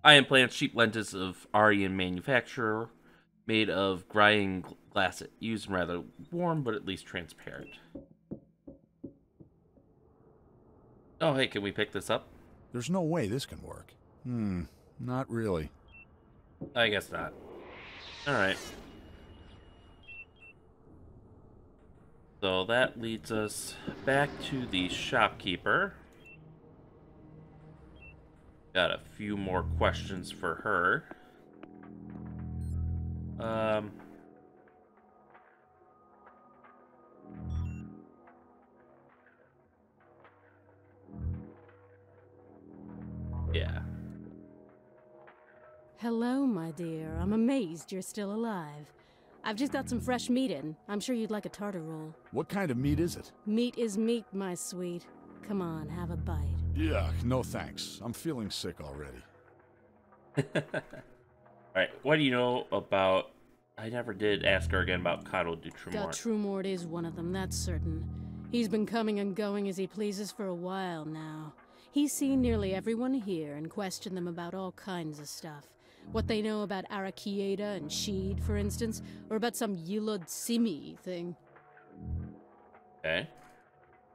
Eye implants, cheap lenses of Aryan manufacturer, made of Gryan glass, used rather warm but at least transparent. Oh, hey, can we pick this up? There's no way this can work. Hmm, not really. I guess not. Alright. So that leads us back to the shopkeeper. Got a few more questions for her. Um... Yeah. Hello, my dear. I'm amazed you're still alive. I've just got some fresh meat in. I'm sure you'd like a tartar roll. What kind of meat is it? Meat is meat, my sweet. Come on, have a bite. Yeah, no thanks. I'm feeling sick already. Alright, what do you know about... I never did ask her again about Kato de Trumort. Trumort is one of them, that's certain. He's been coming and going as he pleases for a while now. He's seen nearly everyone here and questioned them about all kinds of stuff. What they know about Arakieta and Sheed, for instance, or about some Yilod Simi thing. Okay.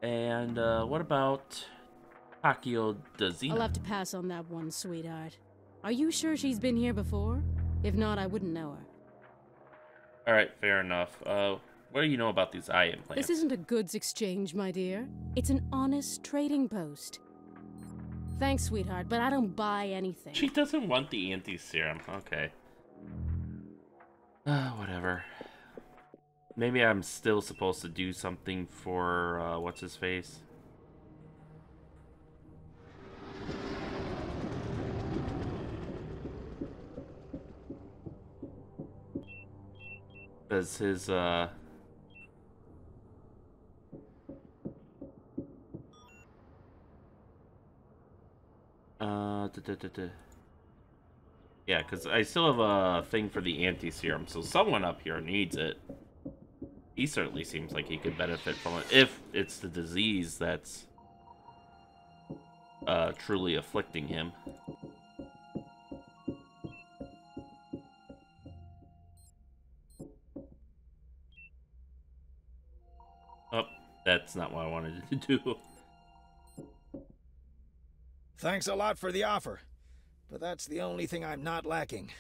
And uh, what about Takio Dazina? I'll have to pass on that one, sweetheart. Are you sure she's been here before? If not, I wouldn't know her. Alright, fair enough. Uh, what do you know about these eye implants? This isn't a goods exchange, my dear. It's an honest trading post. Thanks, sweetheart, but I don't buy anything. She doesn't want the anti-serum. Okay. Uh, whatever. Maybe I'm still supposed to do something for, uh, what's his face? Does his, uh... Uh, da, da, da, yeah, because I still have a thing for the anti-serum, so someone up here needs it. He certainly seems like he could benefit from it, if it's the disease that's uh, truly afflicting him. Oh, that's not what I wanted to do. Thanks a lot for the offer, but that's the only thing I'm not lacking.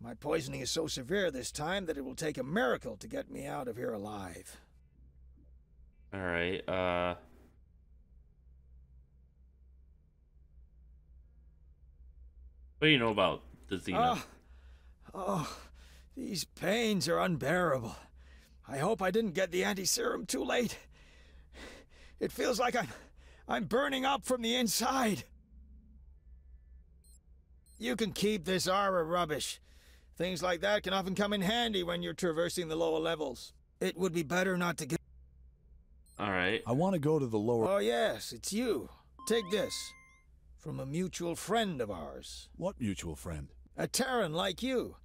My poisoning is so severe this time that it will take a miracle to get me out of here alive. Alright, uh... What do you know about the Xena? Oh, oh, these pains are unbearable. I hope I didn't get the anti-serum too late. It feels like I'm I'm burning up from the inside. You can keep this Ara rubbish. Things like that can often come in handy when you're traversing the lower levels. It would be better not to get... Alright. I want to go to the lower... Oh yes, it's you. Take this. From a mutual friend of ours. What mutual friend? A Terran like you.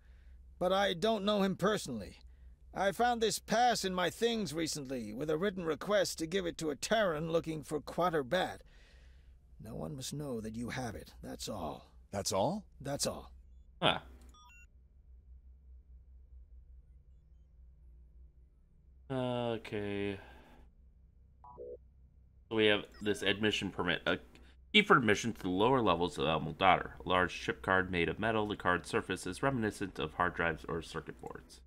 But I don't know him personally. I found this pass in my things recently, with a written request to give it to a Terran looking for Quotter Batt. No one must know that you have it, that's all. That's all? That's all. Huh. Okay. So we have this admission permit. A key for admission to the lower levels of El Daughter. A large chip card made of metal. The card's surface is reminiscent of hard drives or circuit boards.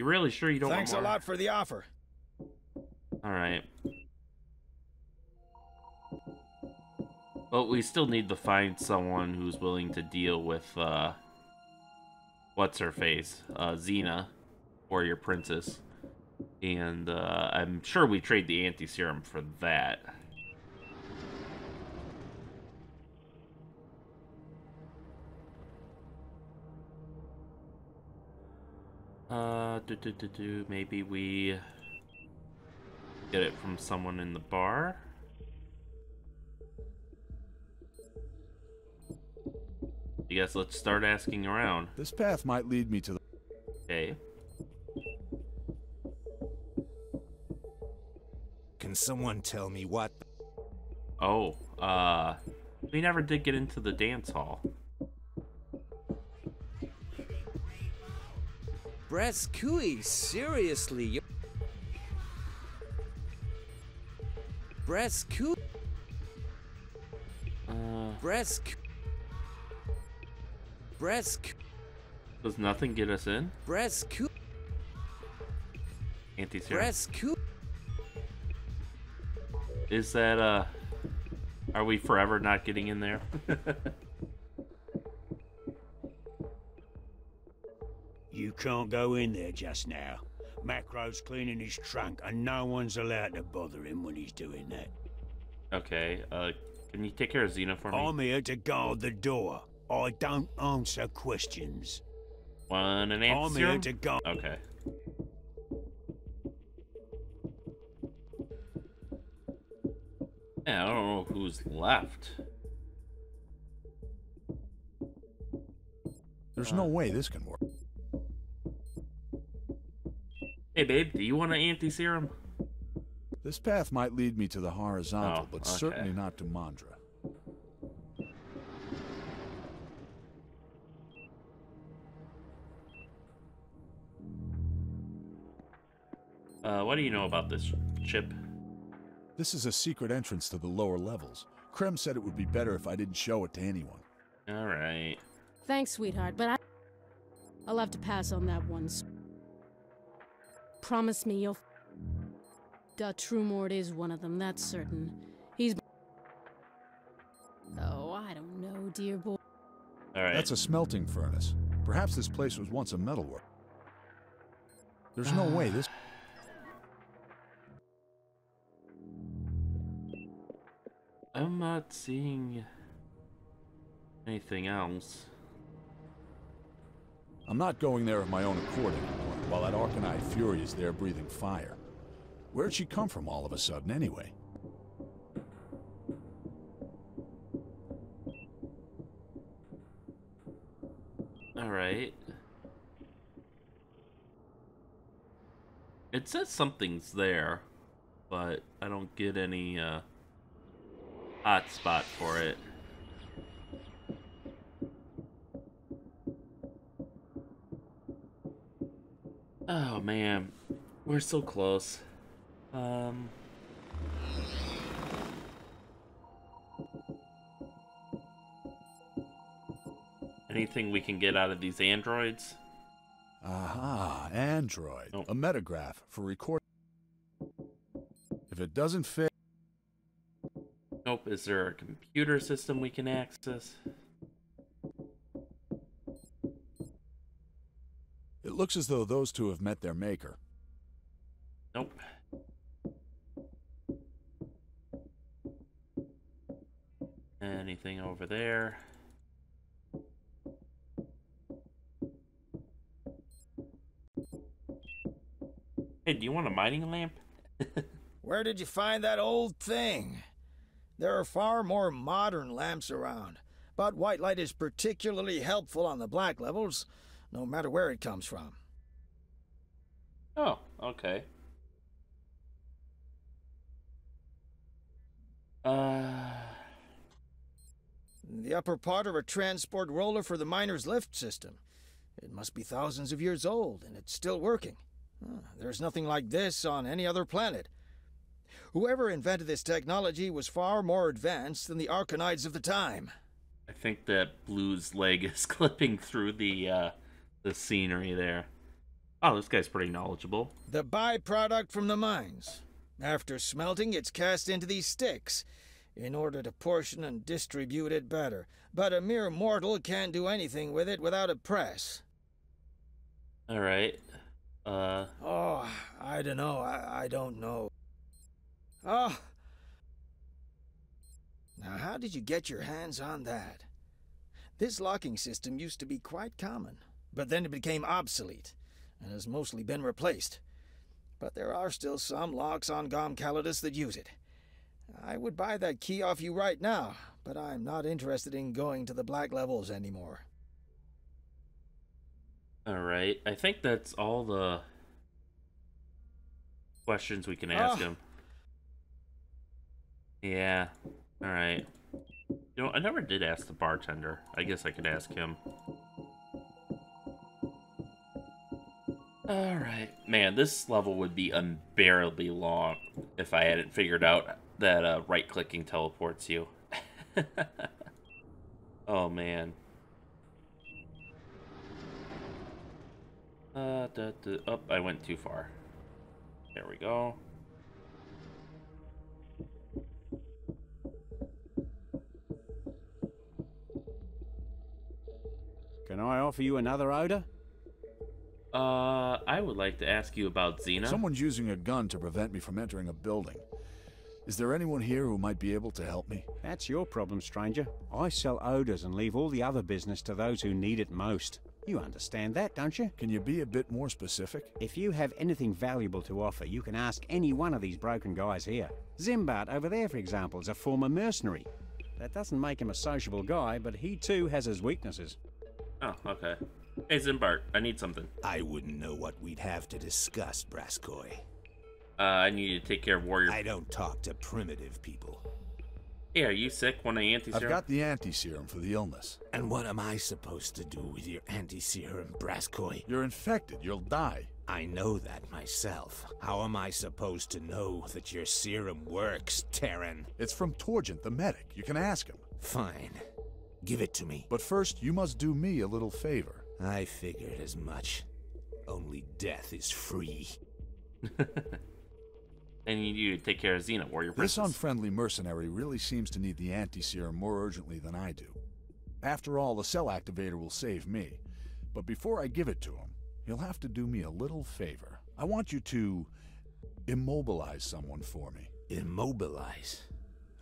You really sure you don't Thanks a lot for the offer. Alright. But we still need to find someone who's willing to deal with, uh... What's her face? Uh, Xena. Warrior Princess. And, uh, I'm sure we trade the anti-serum for that. Uh, do, do, do, do. maybe we get it from someone in the bar. I guess let's start asking around. This path might lead me to the. Okay. Can someone tell me what? Oh, uh, we never did get into the dance hall. Brascui, seriously, you Brascui. Uh, Brascui. Brascui. does nothing get us in? Brascui. Anti-serum. Brascui. Is that, uh, are we forever not getting in there? You can't go in there just now. Mackro's cleaning his trunk, and no one's allowed to bother him when he's doing that. okay, uh, can you take care of Xena for me? I'm here to guard the door. I don't answer questions. One and I'm here to guard. Okay. Yeah, I don't know who's left. There's no way this can work. Hey, babe, do you want an anti-serum? This path might lead me to the horizontal, Oh, but okay. certainly not to Mondra. Uh, what do you know about this chip? This is a secret entrance to the lower levels. Krem said it would be better if I didn't show it to anyone. Alright. Thanks, sweetheart, but I. I'll have to pass on that one. S- Promise me you'll. Uh, Trumort is one of them, that's certain. He's. Oh, I don't know, dear boy. Alright. That's a smelting furnace. Perhaps this place was once a metalwork. There's no way this. I'm not seeing anything else. I'm not going there of my own accord anymore, while that Arkonide Fury is there breathing fire. Where'd she come from all of a sudden, anyway? Alright. It says something's there, but I don't get any uh, hot spot for it. Oh man, we're so close. Um. Anything we can get out of these androids? Aha, Android. Oh. A metagraph for recording. If it doesn't fit, Nope. Is there a computer system we can access? Looks as though those two have met their maker. Nope. Anything over there? Hey, do you want a mining lamp? Where did you find that old thing? There are far more modern lamps around, but white light is particularly helpful on the black levels, no matter where it comes from. Oh, okay. Uh. The upper part of a transport roller for the miner's lift system. It must be thousands of years old, and it's still working. There's nothing like this on any other planet. Whoever invented this technology was far more advanced than the Arkonides of the time. I think that Blue's leg is clipping through the uh, the scenery there. Oh, this guy's pretty knowledgeable. The byproduct from the mines. After smelting, it's cast into these sticks in order to portion and distribute it better. But a mere mortal can't do anything with it without a press. All right. Uh. Oh, I don't know. I, I don't know. Oh. Now, how did you get your hands on that? This locking system used to be quite common, but then it became obsolete and has mostly been replaced. But there are still some locks on Gom Callaedus that use it. I would buy that key off you right now, but I'm not interested in going to the black levels anymore. Alright, I think that's all the questions we can ask Oh. him. Yeah, alright. You know, I never did ask the bartender. I guess I could ask him. Alright. Man, this level would be unbearably long if I hadn't figured out that uh, right-clicking teleports you. oh, man. Uh, da, da, up, I went too far. There we go. Can I offer you another odor? Uh, I would like to ask you about Xena. Someone's using a gun to prevent me from entering a building. Is there anyone here who might be able to help me? That's your problem, stranger. I sell odors and leave all the other business to those who need it most. You understand that, don't you? Can you be a bit more specific? If you have anything valuable to offer, you can ask any one of these broken guys here. Zimbart over there, for example, is a former mercenary. That doesn't make him a sociable guy, but he too has his weaknesses. Oh, okay. Hey, Zimbart, I need something. I wouldn't know what we'd have to discuss, Braskoy. Uh, I need you to take care of Warrior. I don't talk to primitive people. Hey, are you sick? Want an anti serum? I've got the anti-serum for the illness. And what am I supposed to do with your anti-serum, Braskoy? You're infected. You'll die. I know that myself. How am I supposed to know that your serum works, Terran? It's from Toregent, the medic. You can ask him. Fine. Give it to me. But first, you must do me a little favor. I figured as much. Only death is free. I need you to take care of Xena, Warrior This unfriendly mercenary really seems to need the anti-serum more urgently than I do. After all, the cell activator will save me. But before I give it to him, he'll have to do me a little favor. I want you to immobilize someone for me. Immobilize?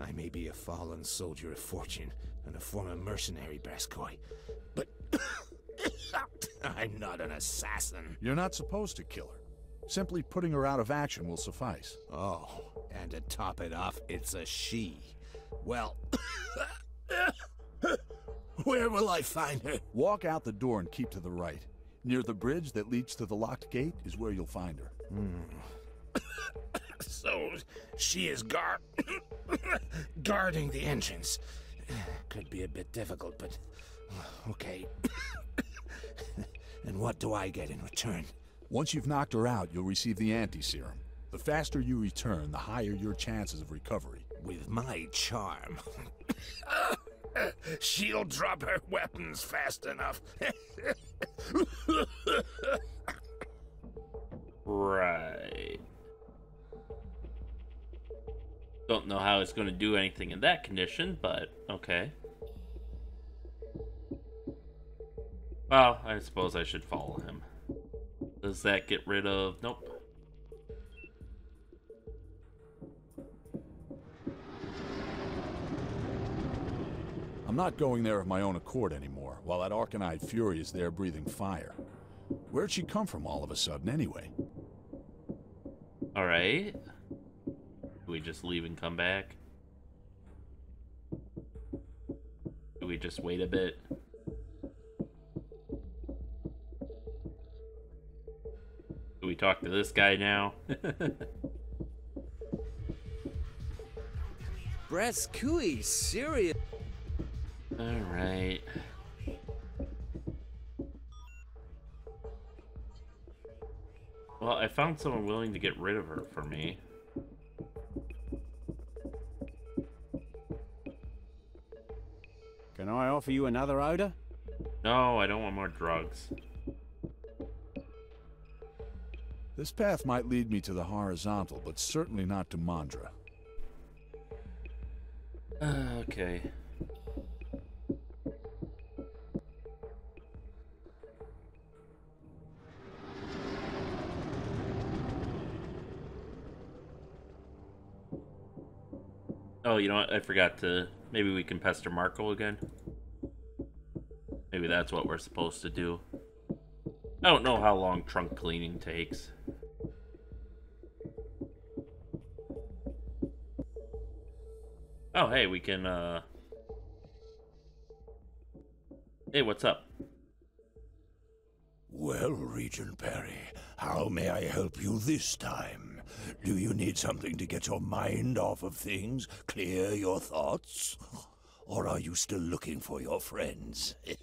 I may be a fallen soldier of fortune and a former mercenary, Braskoy, but I'm not an assassin. You're not supposed to kill her. Simply putting her out of action will suffice. Oh, and to top it off, it's a she. Well, where will I find her? Walk out the door and keep to the right. Near the bridge that leads to the locked gate is where you'll find her. Hmm. So she is guard guarding the entrance. Could be a bit difficult, but okay. and what do I get in return? Once you've knocked her out, you'll receive the anti-serum. The faster you return, the higher your chances of recovery. With my charm. She'll drop her weapons fast enough. Right. Don't know how it's going to do anything in that condition, but okay. Well, I suppose I should follow him. Does that get rid of... Nope. I'm not going there of my own accord anymore, while that Arkonide Fury is there breathing fire. Where'd she come from all of a sudden, anyway? Alright. Do we just leave and come back? we just wait a bit? We talk to this guy now? Braskui, serious. Alright. Well, I found someone willing to get rid of her for me. Can I offer you another odor? No, I don't want more drugs. This path might lead me to the horizontal, but certainly not to Mondra. Uh, okay. Oh, you know what? I forgot to. Maybe we can pester Mackro again. Maybe that's what we're supposed to do. I don't know how long trunk cleaning takes. Oh, hey, we can, uh... Hey, what's up? Well, Regent Perry, how may I help you this time? Do you need something to get your mind off of things, clear your thoughts? Or are you still looking for your friends?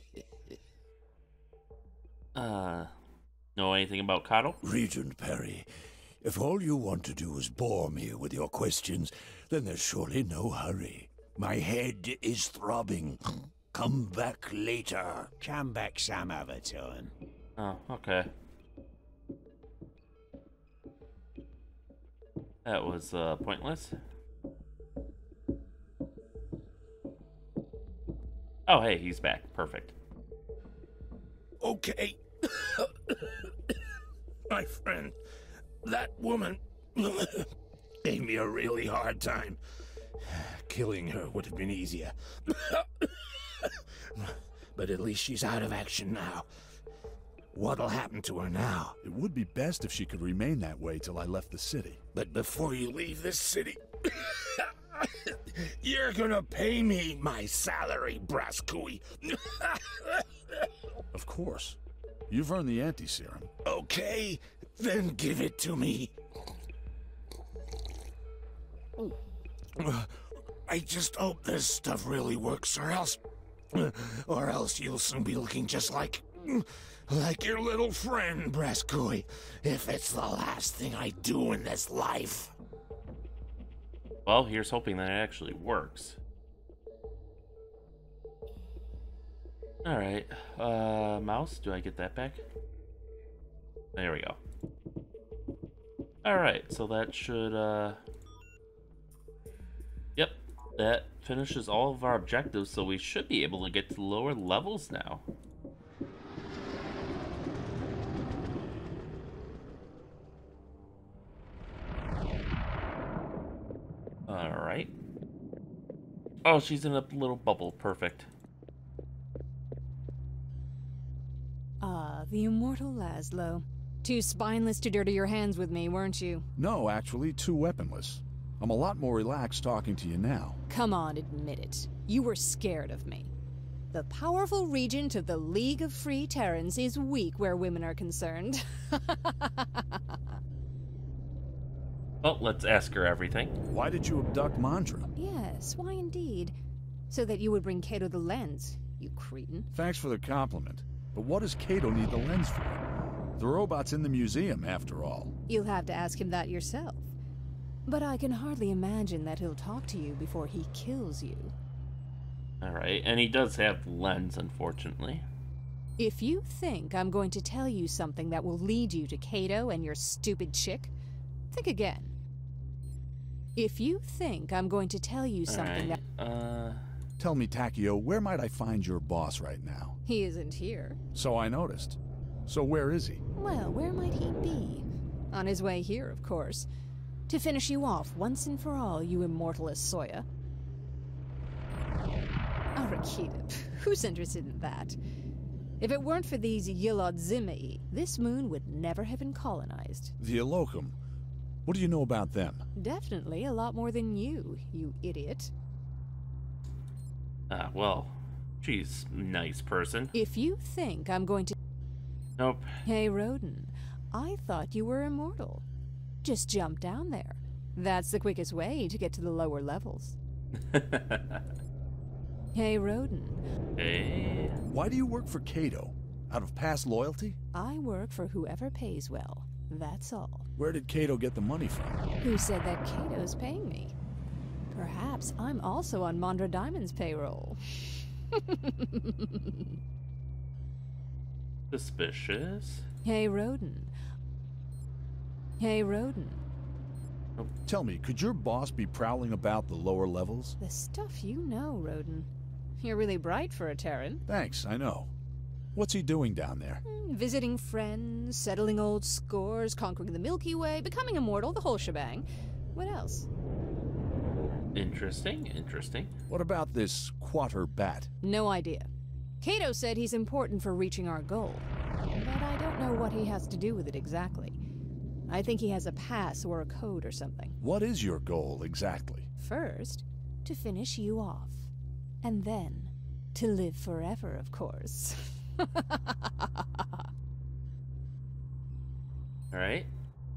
uh, know anything about Cottle? Regent Perry, if all you want to do is bore me with your questions, then there's surely no hurry. My head is throbbing. Come back later. Come back some other time. Oh, okay. That was uh, pointless. Oh, hey, he's back. Perfect. Okay. My friend, that woman gave me a really hard time. Killing her would have been easier. but at least she's out of action now. What'll happen to her now? It would be best if she could remain that way till I left the city. But before you leave this city, you're gonna pay me my salary, Braskui. of course. You've earned the anti-serum. Okay, then give it to me. I just hope this stuff really works, or else... Or else you'll soon be looking just like... Like your little friend, Braskui, if it's the last thing I do in this life. Well, here's hoping that it actually works. Alright, uh, mouse, do I get that back? There we go. Alright, so that should, uh... Yep, that finishes all of our objectives, so we should be able to get to lower levels now. Alright. Oh, she's in a little bubble. Perfect. Ah, the immortal Laszlo. Too spineless to dirty your hands with me, weren't you? No, actually, too weaponless. I'm a lot more relaxed talking to you now. Come on, admit it. You were scared of me. The powerful regent of the League of Free Terrans is weak where women are concerned. well, let's ask her everything. Why did you abduct Mondra? Yes, why indeed? So that you would bring Kato the lens, you cretin. Thanks for the compliment. But what does Kato need the lens for? The robot's in the museum, after all. You'll have to ask him that yourself. But I can hardly imagine that he'll talk to you before he kills you. Alright, and he does have lens, unfortunately. If you think I'm going to tell you something that will lead you to Kato and your stupid chick, think again. If you think I'm going to tell you something right. that... Uh... Tell me, Tachio, where might I find your boss right now? He isn't here. So I noticed. So where is he? Well, where might he be? On his way here, of course. To finish you off once and for all, you immortalist Soya. Arakita, who's interested in that? If it weren't for these Yilod Zimei, this moon would never have been colonized. The Illochim. What do you know about them? Definitely a lot more than you, you idiot. Ah, well, She's nice person. If you think I'm going to. Nope. Hey, Rhodan, I thought you were immortal. Just jump down there. That's the quickest way to get to the lower levels. hey, Rhodan. Hey. Why do you work for Kato? Out of past loyalty? I work for whoever pays well. That's all. Where did Kato get the money from? Who said that Kato's paying me? Perhaps I'm also on Mondra Diamond's payroll. Suspicious. Hey, Rhodan. Hey, Rhodan. Oh, tell me, could your boss be prowling about the lower levels? The stuff you know, Rhodan. You're really bright for a Terran. Thanks, I know. What's he doing down there? Hmm, visiting friends, settling old scores, conquering the Milky Way, becoming immortal, the whole shebang. What else? Interesting, interesting. What about this Quotter Batt? No idea. Kato said he's important for reaching our goal, but I don't know what he has to do with it exactly. I think he has a pass or a code or something. What is your goal exactly? First, to finish you off. And then, to live forever, of course. Alright.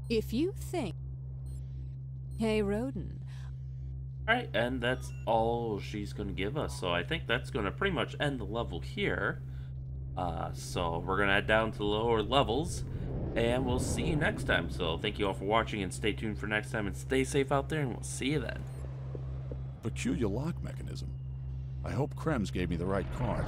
If you think. Hey, Rhodan. Alright, and that's all she's going to give us. So I think that's going to pretty much end the level here. Uh, so we're going to head down to the lower levels. And we'll see you next time. So thank you all for watching and stay tuned for next time. And stay safe out there and we'll see you then. Peculiar lock mechanism. I hope Krems gave me the right card.